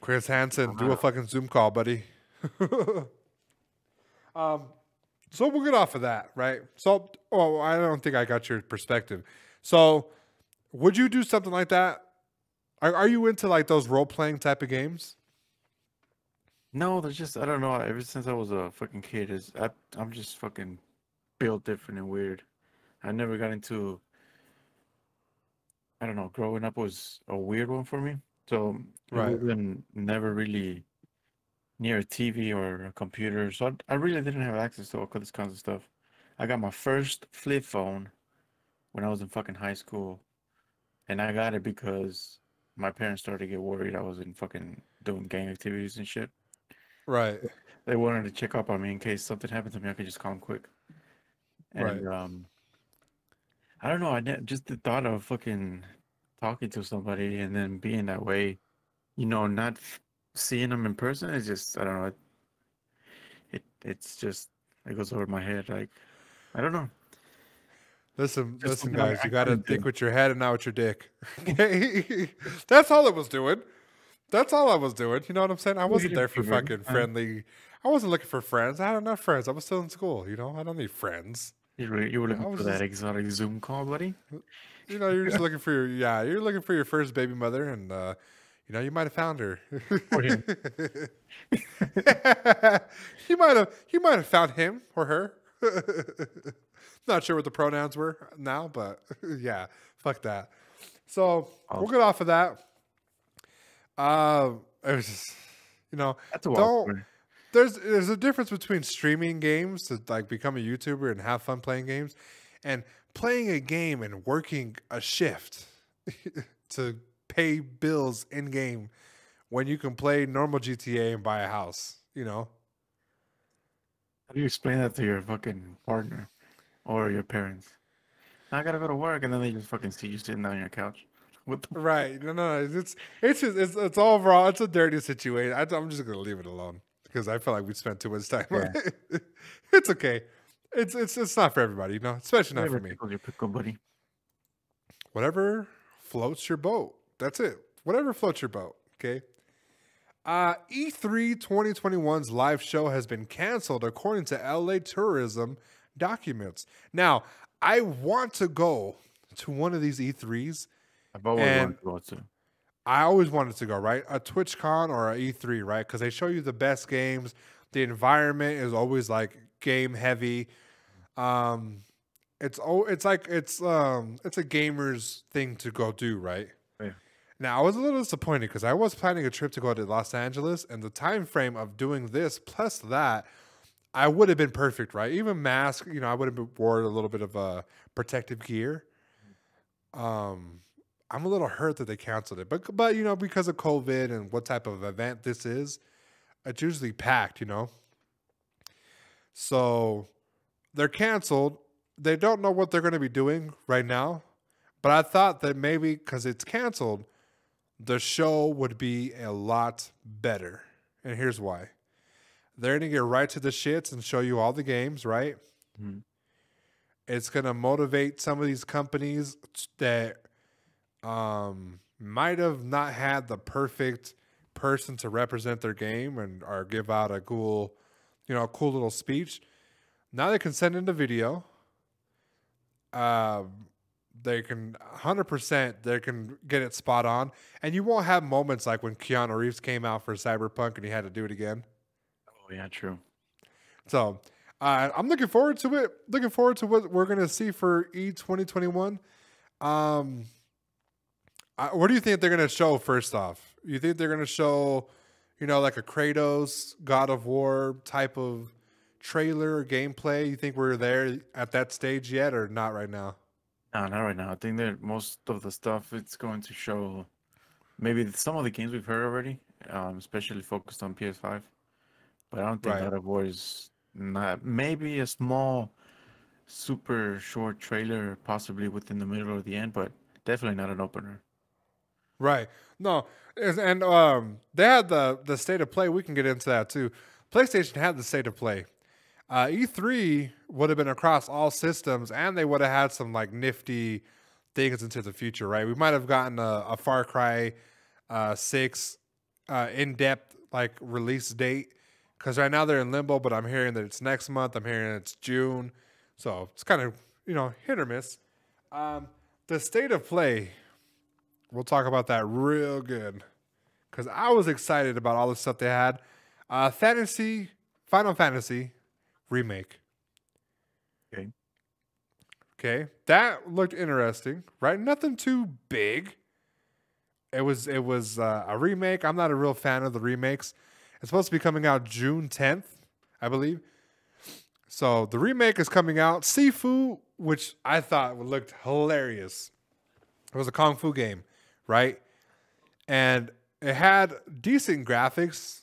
Chris Hansen, do a fucking Zoom call, buddy. um, so we'll get off of that, right? So, oh, I don't think I got your perspective. So, would you do something like that? Are, are you into like those role playing type of games? No, there's just I don't know. Ever since I was a fucking kid, is I I'm just fucking built different and weird. I never got into. I don't know. Growing up was a weird one for me. So Right. and never really near a TV or a computer. So I, I really didn't have access to all this kinds of stuff. I got my first flip phone when I was in fucking high school, and I got it because my parents started to get worried I was in fucking doing gang activities and shit. Right. They wanted to check up on me in case something happened to me. I could just call them quick. Right. Um, I don't know. I just the thought of fucking talking to somebody and then being that way, you know, not f- seeing them in person is just I don't know. It, it it's just it goes over my head. Like I don't know. Listen, Just listen, guys. You gotta couldn't think with your head and not with your dick. Okay, that's all I was doing. That's all I was doing. You know what I'm saying? I wasn't there for fucking friendly. I wasn't looking for friends. I had enough friends. I was still in school. You know, I don't need friends. You were, you were looking for that exotic Zoom call, buddy. You know, you're just looking for your yeah. You're looking for your first baby mother, and uh, you know, you might have found her. Or him. you might have you might have found him or her. Not sure what the pronouns were now, but yeah, fuck that. So we'll get off of that. Uh, it was just, you know, That's a don't. story. There's there's a difference between streaming games to like become a YouTuber and have fun playing games, and playing a game and working a shift to pay bills in game when you can play normal GTA and buy a house. You know, How do you explain that to your fucking partner or your parents? I gotta go to work, and then they just fucking see you sitting on your couch. What the right? No, no, it's it's just it's it's overall it's a dirty situation. I, I'm just gonna leave it alone because I feel like we spent too much time. on it. it's okay. It's it's it's not for everybody, you know, especially not for me. your pickle, buddy? whatever floats your boat. That's it. Whatever floats your boat. Okay. Uh, E3 2021's live show has been canceled according to LA tourism documents. Now, I want to go to one of these E3s. I've always wanted to go to. I always wanted to go, right? A TwitchCon or a E3, right? Because they show you the best games. The environment is always like game heavy. Um, it's oh, it's like it's um, it's a gamer's thing to go do, right? Yeah. Now I was a little disappointed because I was planning a trip to go to Los Angeles, and the time frame of doing this plus that, I would have been perfect, right? Even mask, you know, I would have wore a little bit of uh, protective gear. Um, I'm a little hurt that they canceled it, but but you know because of COVID and what type of event this is, it's usually packed, you know. So they're canceled. They don't know what they're going to be doing right now, but I thought that maybe because it's canceled, the show would be a lot better. And here's why: they're going to get right to the shits and show you all the games, right? Mhm. It's going to motivate some of these companies that um, might have not had the perfect person to represent their game and or give out a cool, you know, a cool little speech. Now they can send in the video. Um, they can 100% they can get it spot on and you won't have moments like when Keanu Reeves came out for Cyberpunk and he had to do it again. Oh yeah, true. So Uh, I'm looking forward to it. Looking forward to what we're gonna see for E 2021. Um, I, what do you think they're gonna show? First off, you think they're gonna show, you know, like a Kratos God of War type of trailer or gameplay? You think we're there at that stage yet, or not right now? No, not right now. I think that most of the stuff it's going to show maybe some of the games we've heard already, um, especially focused on PS5. But I don't think Right. God of War is not maybe a small, super short trailer, possibly within the middle or the end, but definitely not an opener. Right. No, and um, they had the the state of play. We can get into that too. PlayStation had the state of play. Uh, E3 would have been across all systems, and they would have had some like nifty things into the future. Right. We might have gotten a, a Far Cry uh, Six uh, in depth like release date because right now they're in limbo. But I'm hearing that it's next month. I'm hearing it's June, so it's kind of you know hit or miss. Um, the state of play We'll talk about that real good because I was excited about all the stuff they had. Uh, Fantasy, Final Fantasy remake. Okay. Okay, that looked interesting, right? Nothing too big. It was it was uh, a remake. I'm not a real fan of the remakes. It's supposed to be coming out June 10th, I believe. So the remake is coming out. Sifu, which I thought looked hilarious. It was a kung fu game, right? And it had decent graphics,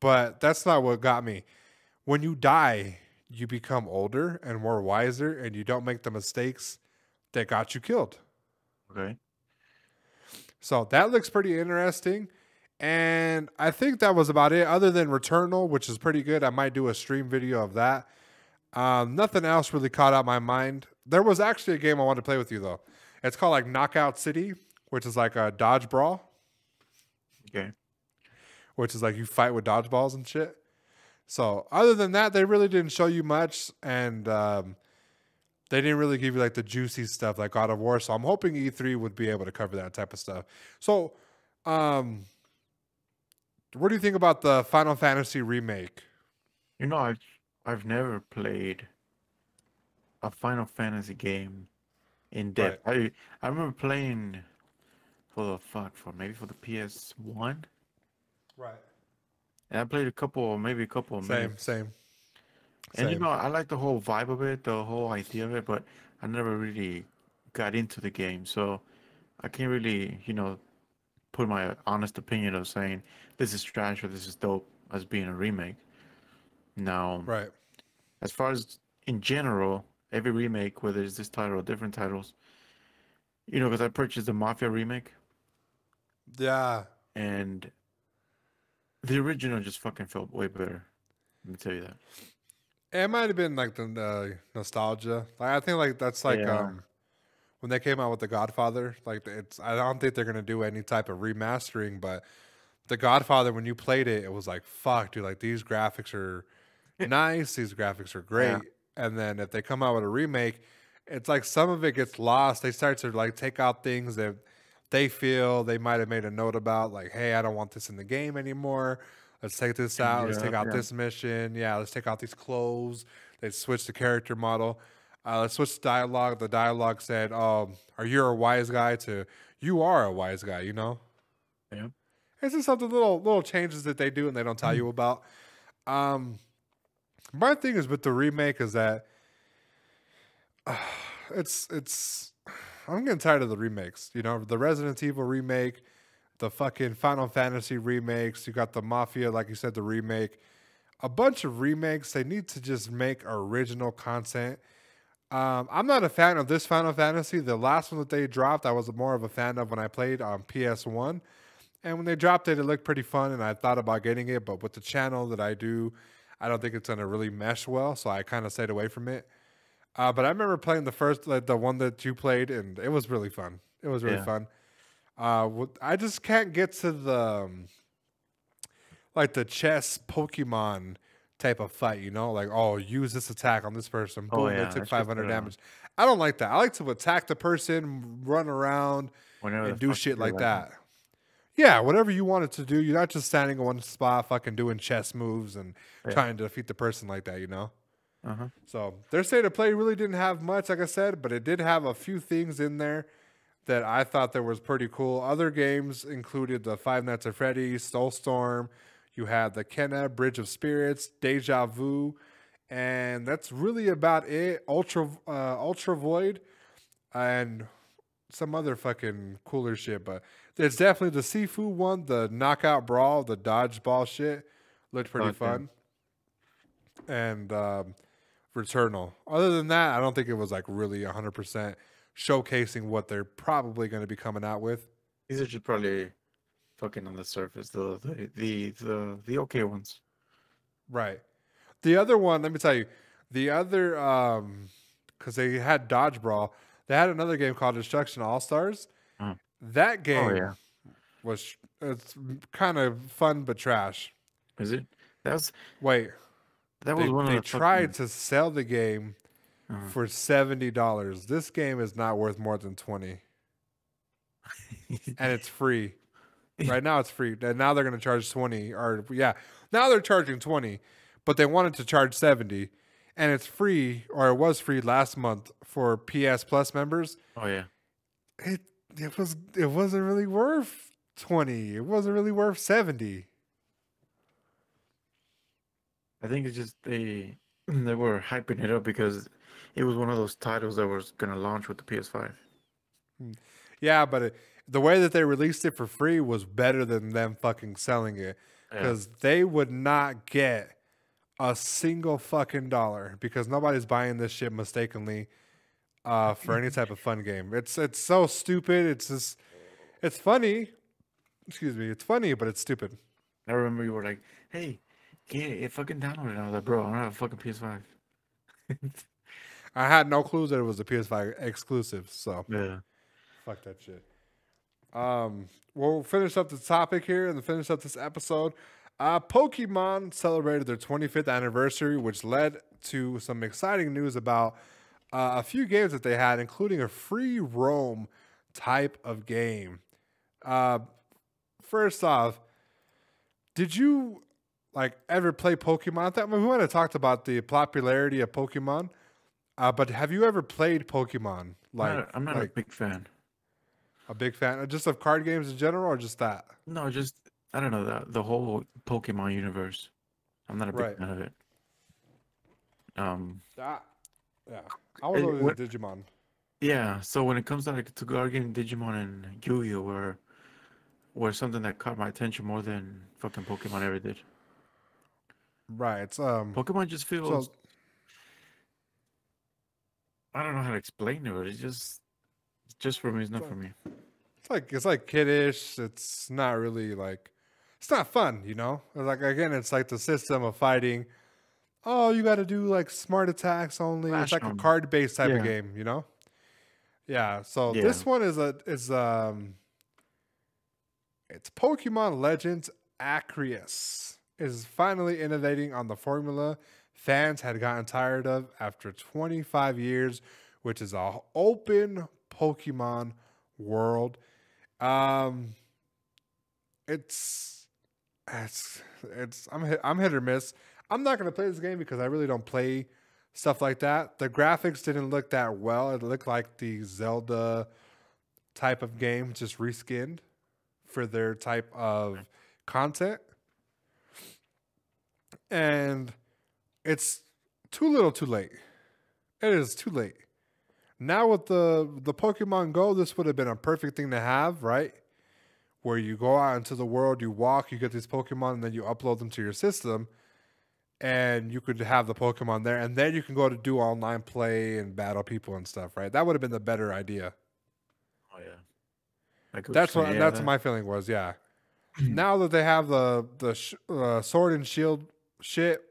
but that's not what got me. When you die, you become older and more wiser, and you don't make the mistakes that got you killed. Okay. So that looks pretty interesting. And I think that was about it, other than Returnal, which is pretty good. I might do a stream video of that. Um, nothing else really caught out my mind. There was actually a game I wanted to play with you, though. It's called like Knockout City, which is like a dodge brawl, Okay. which is like you fight with dodgeballs and shit. So, other than that, they really didn't show you much. And um, they didn't really give you like the juicy stuff like God of War. So, I'm hoping E3 would be able to cover that type of stuff. So, um, what do you think about the Final Fantasy remake? You know, I've I've never played a Final Fantasy game in depth. I I remember playing for the fuck for maybe for the PS One. Right. And I played a couple, maybe a couple of Same, minutes. same. And you know, I like the whole vibe of it, the whole idea of it, but I never really got into the game, so I can't really, you know, put my honest opinion of saying this is trash or this is dope as being a remake. Now, Right. as far as in general, every remake, whether it's this title or different titles, you know, because I purchased the Mafia remake Yeah. and the original just fucking felt way better. Let me tell you that. It might have been like the uh, nostalgia. Like I think like that's like Yeah. um when they came out with the Godfather. Like it's I don't think they're gonna do any type of remastering, but the Godfather when you played it, it was like fuck, dude. Like these graphics are nice. These graphics are great. Yeah. And then if they come out with a remake, it's like some of it gets lost. They start to like take out things that they feel they might have made a note about, like, hey, I don't want this in the game anymore. Let's take this out. Let's take out yeah. this mission. Yeah, let's take out these clothes. They switched the character model. Uh, let's switch the dialogue. The dialogue said, um, "Are you a wise guy?" to "You are a wise guy." You know, Yeah. it's just something little little changes that they do and they don't tell you about. Um, my thing is with the remake is that it's it's I'm getting tired of the remakes. You know, the Resident Evil remake, the fucking Final Fantasy remakes. You got the Mafia, like you said, the remake. A bunch of remakes. They need to just make original content. Um, I'm not a fan of this Final Fantasy. The last one that they dropped, I was more of a fan of when I played on PS1. And when they dropped it, it looked pretty fun, and I thought about getting it. But with the channel that I do, I don't think it's gonna really mesh well, so I kind of stayed away from it. Uh, but I remember playing the first, like the one that you played, and it was really fun. It was really Yeah. fun. Uh, I just can't get to the um, like the chess Pokemon type of fight. You know, like oh, use this attack on this person. Boom, Oh, they yeah, took 500 uh, damage. I don't like that. I like to attack the person, run around, Whenever and do shit like that. Yeah, whatever you wanted to do. You're not just standing in one spot, fucking doing chess moves and Yeah. trying to defeat the person like that. You know. Uh-huh. So their state of play really didn't have much, like I said, but it did have a few things in there that I thought that was pretty cool. Other games included the Five Nights at Freddy's, Soulstorm. You had the Kena, Bridge of Spirits, Deja Vu, and that's really about it. Ultra, uh, Ultra Void, and some other fucking cooler shit. But it's definitely the Sifu one, the Knockout Brawl, the dodgeball shit. Looked pretty Okay. fun. And um, Returnal. Other than that, I don't think it was like really 100% showcasing what they're probably going to be coming out with. These are just probably fucking on the surface, the the the the, the okay ones. Right. The other one, let me tell you, the other, um, because they had Dodge Brawl, they had another game called Destruction All Stars. Mm. That game Oh yeah. was it's kind of fun but trash. Is it? That was Wait, that was they, one they of the tried to sell the game Uh-huh. for seventy dollars. This game is not worth more than twenty, fucking- and it's free. right now, it's free, and now they're going to charge twenty. Or yeah, now they're charging twenty, but they wanted to charge seventy, and it's free, or it was free last month for PS Plus members. oh yeah. It it was it wasn't really worth twenty. It wasn't really worth seventy. I think it's just they they were hyping it up because it was one of those titles that was gonna launch with the PS5. Yeah, but it, the way that they released it for free was better than them fucking selling it Yeah. because they would not get a single fucking dollar because nobody's buying this shit mistakenly uh, for any type of fun game. It's it's so stupid. It's just it's funny. Excuse me. It's funny, but it's stupid. I remember you were like, "Hey, get it, fucking downloaded. it." I was like, "Bro, I don't have a fucking PS5." I had no clues that it was a PS5 exclusive, so yeah. Fuck that shit. Um, we'll finish up the topic here and finish up this episode. Uh, Pokemon celebrated their 25th anniversary, which led to some exciting news about uh, a few games that they had, including a free roam type of game. Uh, first off, did you like ever play Pokemon? I thought we might have talked about the popularity of Pokemon, uh, but have you ever played Pokemon? Like, I'm not, I'm not like, a big fan. a big fan, uh, just of card games in general, or just that? No, just I don't know the the whole Pokemon universe. I'm not a big Right. fan of it. Um, Ah, yeah. I was always what- Digimon. yeah. So when it comes down to card game, Digimon and Yu-Gi-Oh were were something that caught my attention more than fucking Pokemon ever did. Right. Um. Pokemon just feels So I don't know how to explain it. but It's just it's just for me. It's not So- for me. it's like it's like kiddish. It's not really like it's not fun, you know. Like again, it's like the system of fighting. Oh, you got to do like smart attacks only. It's like a card based type of game, you know. Yeah. So Yeah. this one is a is um. It's Pokemon Legends Arceus is finally innovating on the formula fans had gotten tired of after 25 years, which is a open Pokemon world. Um, it's it's it's I'm hit, I'm hit or miss. I'm not gonna play this game because I really don't play stuff like that. The graphics didn't look that well. It looked like the Zelda type of game, just reskinned for their type of content. And it's too little, too late. It is too late. Now with the the Pokemon Go, this would have been a perfect thing to have, right? Where you go out into the world, you walk, you get these Pokemon, and then you upload them to your system, and you could have the Pokemon there, and then you can go to do online play and battle people and stuff, right? That would have been the better idea. Oh yeah. Like That's what that's my feeling was. Yeah. now that they have the the sh- uh, sword and shield shit,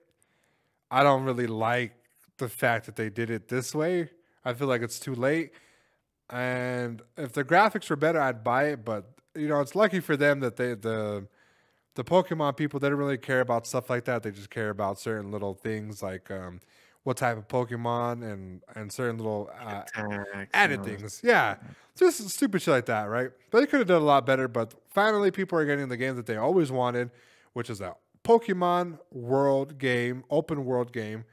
I don't really like the fact that they did it this way. I feel like it's too late. And if the graphics were better, I'd buy it. But you know, it's lucky for them that they the the Pokemon people they don't really care about stuff like that. They just care about certain little things like um, what type of Pokemon and and certain little uh, added things. Yeah. Just stupid shit like that, right? But they could have done a lot better. But finally, people are getting the game that they always wanted, which is a Pokemon world game, open world game.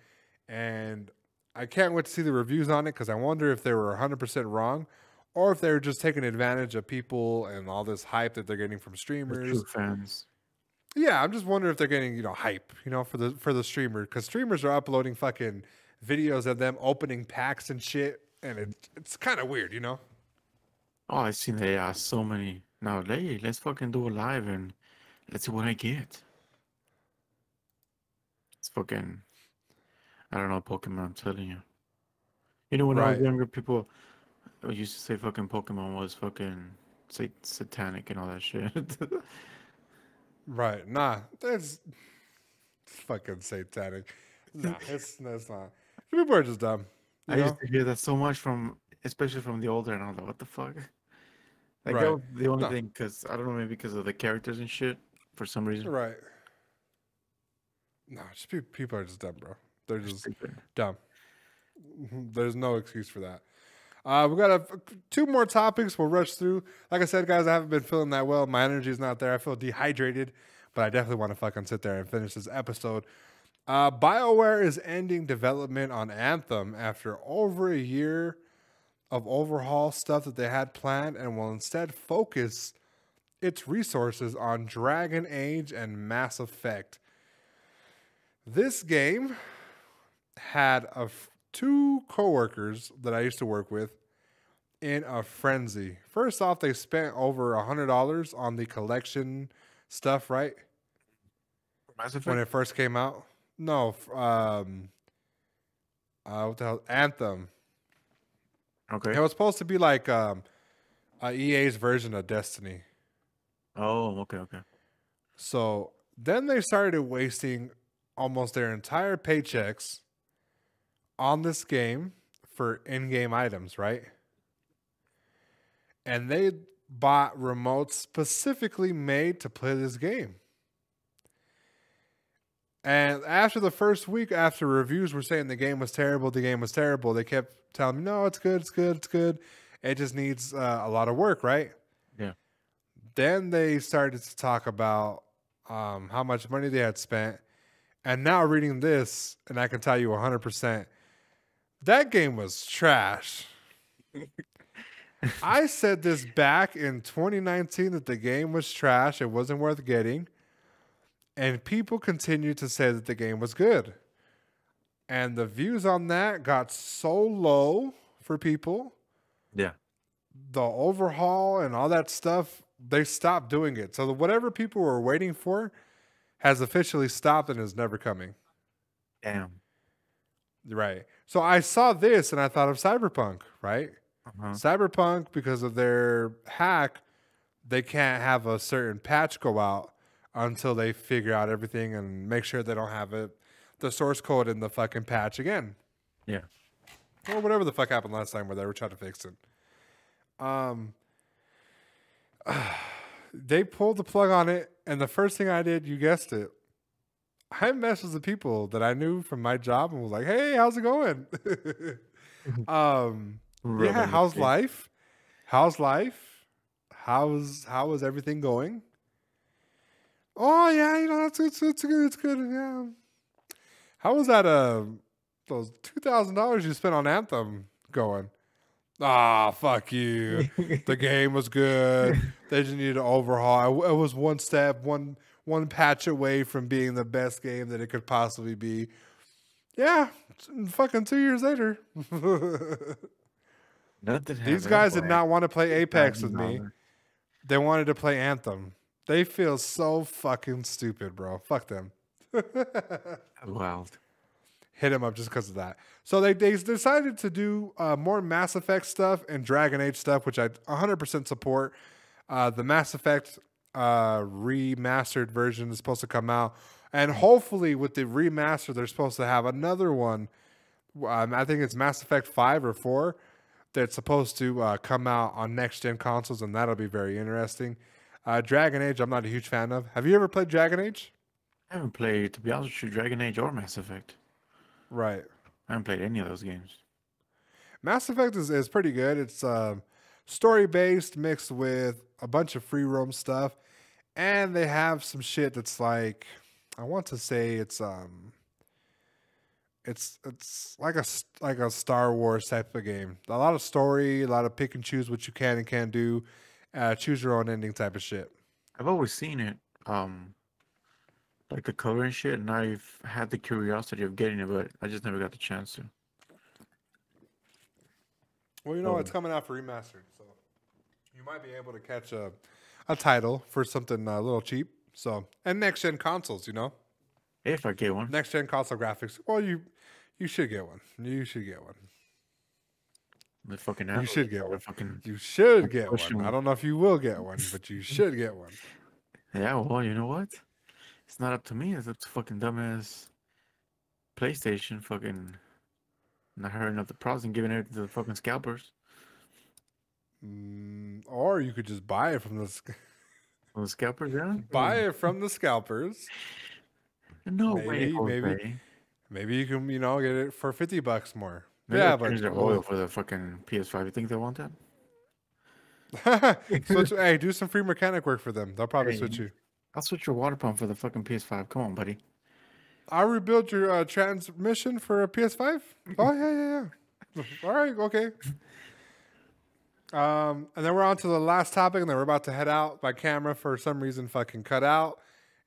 and I can't wait to see the reviews on it because I wonder if they were 100% wrong or if they're just taking advantage of people and all this hype that they're getting from streamers. fans. Yeah, I'm just wondering if they're getting you know hype, you know, for the for the streamer because streamers are uploading fucking videos of them opening packs and shit, and it, it's kind of weird, you know. Oh, I seen they asked so many. Now, hey, let's fucking do a live and let's see what I get. It's fucking. I don't know Pokemon. I'm telling you. You know, when I Right. was younger, people used to say fucking Pokemon was fucking sat- satanic and all that shit. Right? Nah, that's fucking satanic. Nah, it's that's not. People are just dumb. I know? used to hear that so much from, especially from the older, and I was like, what the fuck? Like Right. that was the only No. thing, because I don't know, maybe because of the characters and shit, for some reason. Right. No, just pe- people are just dumb, bro. They're just dumb. Mhm, There's no excuse for that. Uh, we got a, two more topics. We'll rush through. Like I said, guys, I haven't been feeling that well. My energy's not there. I feel dehydrated, but I definitely want to fucking sit there and finish this episode. Uh, BioWare is ending development on Anthem after over a year of overhaul stuff that they had planned and will instead focus its resources on Dragon Age and Mass Effect. This game had a f- two coworkers that I used to work with in a frenzy. First off, they spent over a hundred dollars on the collection stuff, right? When it first came out. No, um, uh, what the hell? Anthem. Okay. It was supposed to be like um, a EA's version of Destiny. Oh, okay, okay. So then they started wasting almost their entire paychecks on this game for in-game items, right? And they bought remotes specifically made to play this game. And after the first week, after reviews were saying the game was terrible, the game was terrible, they kept telling me, no, it's good, it's good, it's good. It just needs uh, a lot of work, right? Yeah. Then they started to talk about um, how much money they had spent. And now reading this, and I can tell you 100%, that game was trash. I said this back in 2019 that the game was trash, it wasn't worth getting. And people continued to say that the game was good. And the views on that got so low for people Yeah. the overhaul and all that stuff, they stopped doing it. So the, whatever people were waiting for has officially stopped and is never coming. Damn. Right. So I saw this and I thought of Cyberpunk, right? Uh-huh. Cyberpunk, because of their hack, they can't have a certain patch go out until they figure out everything and make sure they don't have it, the source code in the fucking patch again. Yeah. or whatever the fuck happened last time where they were trying to fix it. Um, they pulled the plug on it, and the first thing I did, you guessed it, I messaged the people that I knew from my job and was like, "Hey, how's it going? um, yeah, how's life? How's life? How's how is everything going? Oh yeah, you know that's it's it's good, it's good. Yeah. How was that? Uh, those two thousand dollars you spent on Anthem going? Ah, fuck you. the game was good. They just needed an overhaul. It was one step, one one patch away from being the best game that it could possibly be. Yeah, fucking two years later. Nothing These guys did not want to play Apex with me. They wanted to play Anthem. They feel so fucking stupid, bro. Fuck them. Wild. Hit him up just because of that. So they, they decided to do uh, more Mass Effect stuff and Dragon Age stuff, which I 100% support. Uh, the Mass Effect uh, remastered version is supposed to come out. And hopefully, with the remaster, they're supposed to have another one. Um, I think it's Mass Effect 5 or 4 that's supposed to uh, come out on next gen consoles, and that'll be very interesting. Uh, Dragon Age, I'm not a huge fan of. Have you ever played Dragon Age? I haven't played, to be honest with you, Dragon Age or Mass Effect. Right. I haven't played any of those games. Mass Effect is, is pretty good. It's um, story based mixed with a bunch of free roam stuff, and they have some shit that's like I want to say it's um it's it's like a like a Star Wars type of game. A lot of story, a lot of pick and choose what you can and can't do, uh, choose your own ending type of shit. I've always seen it, um, like the cover and shit, and I've had the curiosity of getting it, but I just never got the chance to. Well, you know Oh. it's um, coming out for remastered, so you might be able to catch a a title for something a little cheap. So and next gen consoles, you know, If I get one, next gen console graphics. Well, you you should get one. You should get one. the fucking You should get one. Fucking You should get one. I don't know if you will get one, but you should get one. yeah. Well, you know what? It's not up to me. It's up to fucking dumbass PlayStation. Fucking not hurrying up the process and giving it to the fucking scalpers. Mm, or you could just buy it from the sc- Well, the scalpers, yeah. buy it from the scalpers. No Maybe, way, maybe. Jose. Maybe you can, you know, get it for fifty bucks more. Maybe yeah, but their oil for the fucking PS5. You think they want that? switch, hey, do some free mechanic work for them. They'll probably Hey. switch you. I'll switch your water pump for the fucking PS5. Come on, buddy. I'll rebuild your uh, transmission for a PS5. Oh yeah, yeah, yeah. All right, okay. Um, and then we're on to the last topic, and then we're about to head out. My camera, for some reason, fucking cut out,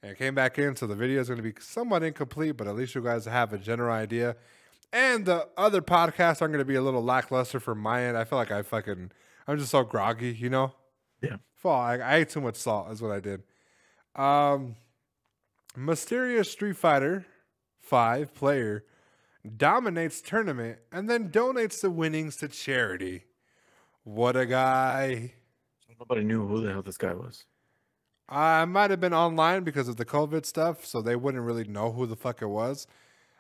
and it came back in, so the video is going to be somewhat incomplete, but at least you guys have a general idea. And the other podcasts are going to be a little lackluster for my end. I feel like I fucking, I'm just so groggy, you know. Yeah. Fall. I, I ate too much salt. Is what I did. Um, mysterious Street Fighter Five player dominates tournament and then donates the winnings to charity. What a guy! Nobody knew who the hell this guy was. I might have been online because of the COVID stuff, so they wouldn't really know who the fuck it was.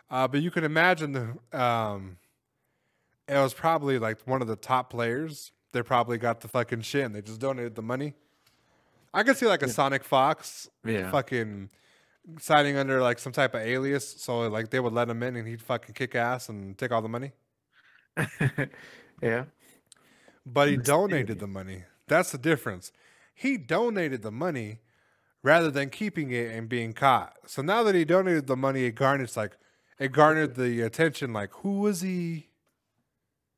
Uh, but you can imagine the um, it was probably like one of the top players. They probably got the fucking shit and they just donated the money. I could see like a SonicFox Yeah. fucking signing under like some type of alias, so like they would let him in and he'd fucking kick ass and take all the money. yeah. But he donated the money. That's the difference. He donated the money rather than keeping it and being caught. So now that he donated the money, it garners like it garnered the attention. Like who was he?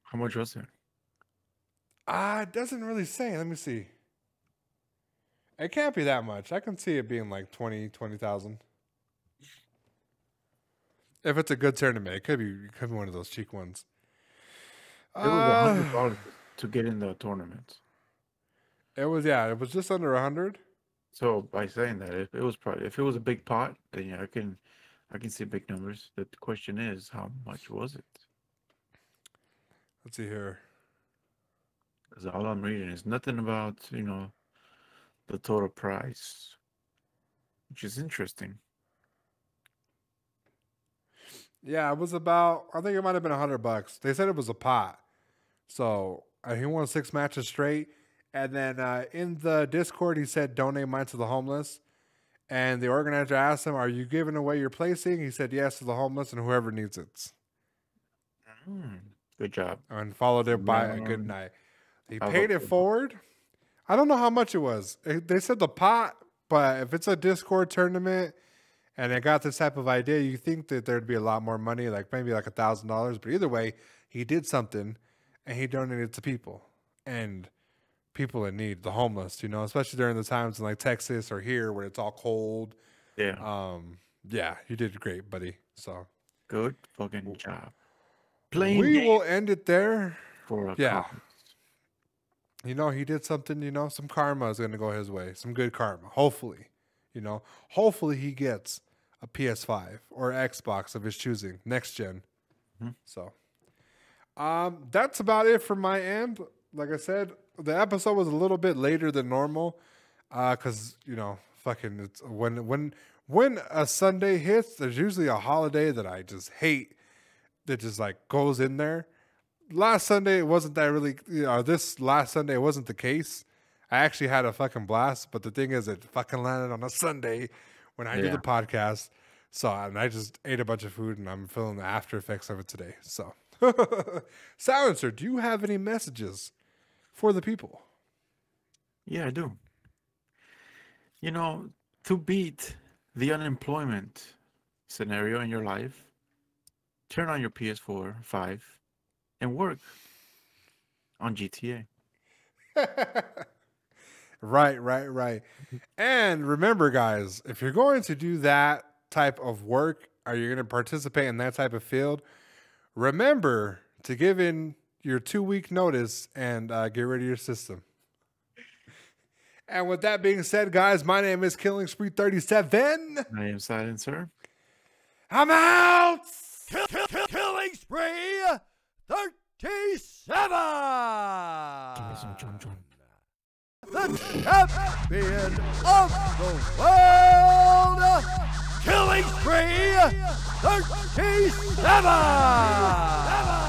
How much was it? Ah, it doesn't really say. Let me see. It can't be that much. I can see it being like 20, 20,000. If it's a good tournament, it could be it could be one of those cheap ones. It was a Uh, hundred dollars to get in the tournament. it was yeah, it was just under a hundred. So by saying that, if it was probably if it was a big pot, then yeah, I can I can see big numbers. The question is, how much was it? Let's see here. Because all I'm reading is nothing about you know the total price, which is interesting. Yeah, it was about. I think it might have been a hundred bucks. They said it was a pot, so uh, he won six matches straight. And then uh, in the Discord, he said, "Donate mine to the homeless." And the organizer asked him, "Are you giving away your placing?" He said, "Yes to the homeless and whoever needs it." Hmm, good job. And followed it by a good night. He paid it forward. I don't know how much it was. It- They said the pot, but if it's a Discord tournament and it got this type of idea, you think that there'd be a lot more money, like maybe like a thousand dollars. But either way, he did something and he donated to people and people in need, the homeless, you know, especially during the times in like Texas or here where it's all cold. Yeah, Um, yeah, you did great, buddy. So good fucking job. Playing we will end it there. for a yeah. You know, he did something, you know, some karma is going to go his way, some good karma. Hopefully, you know, hopefully he gets a PS5 or Xbox of his choosing, next general Mhm. So, um, that's about it for my end. Like I said, the episode was a little bit later than normal, uh, cause you know, fucking, it's when when when a Sunday hits, there's usually a holiday that I just hate that just like goes in there last Sunday it wasn't that really you know, this last Sunday it wasn't the case. I actually had a fucking blast, but the thing is it fucking landed on a Sunday when I did the podcast. So and I just ate a bunch of food and I'm feeling the after effects of it today. So Silencer, do you have any messages for the people? Yeah, I do. You know, to beat the unemployment scenario in your life, turn on your PS4 5 and work on GTA. right, right, right. And remember, guys, if you're going to do that type of work or you're going to participate in that type of field, remember to give in your two week notice and uh, get rid of your system. And with that being said, guys, my name is Killing Spree 37. I am Silencer. I'm out. Kill, kill, kill, killing spree 37! The champion of the world! Killing spree 37!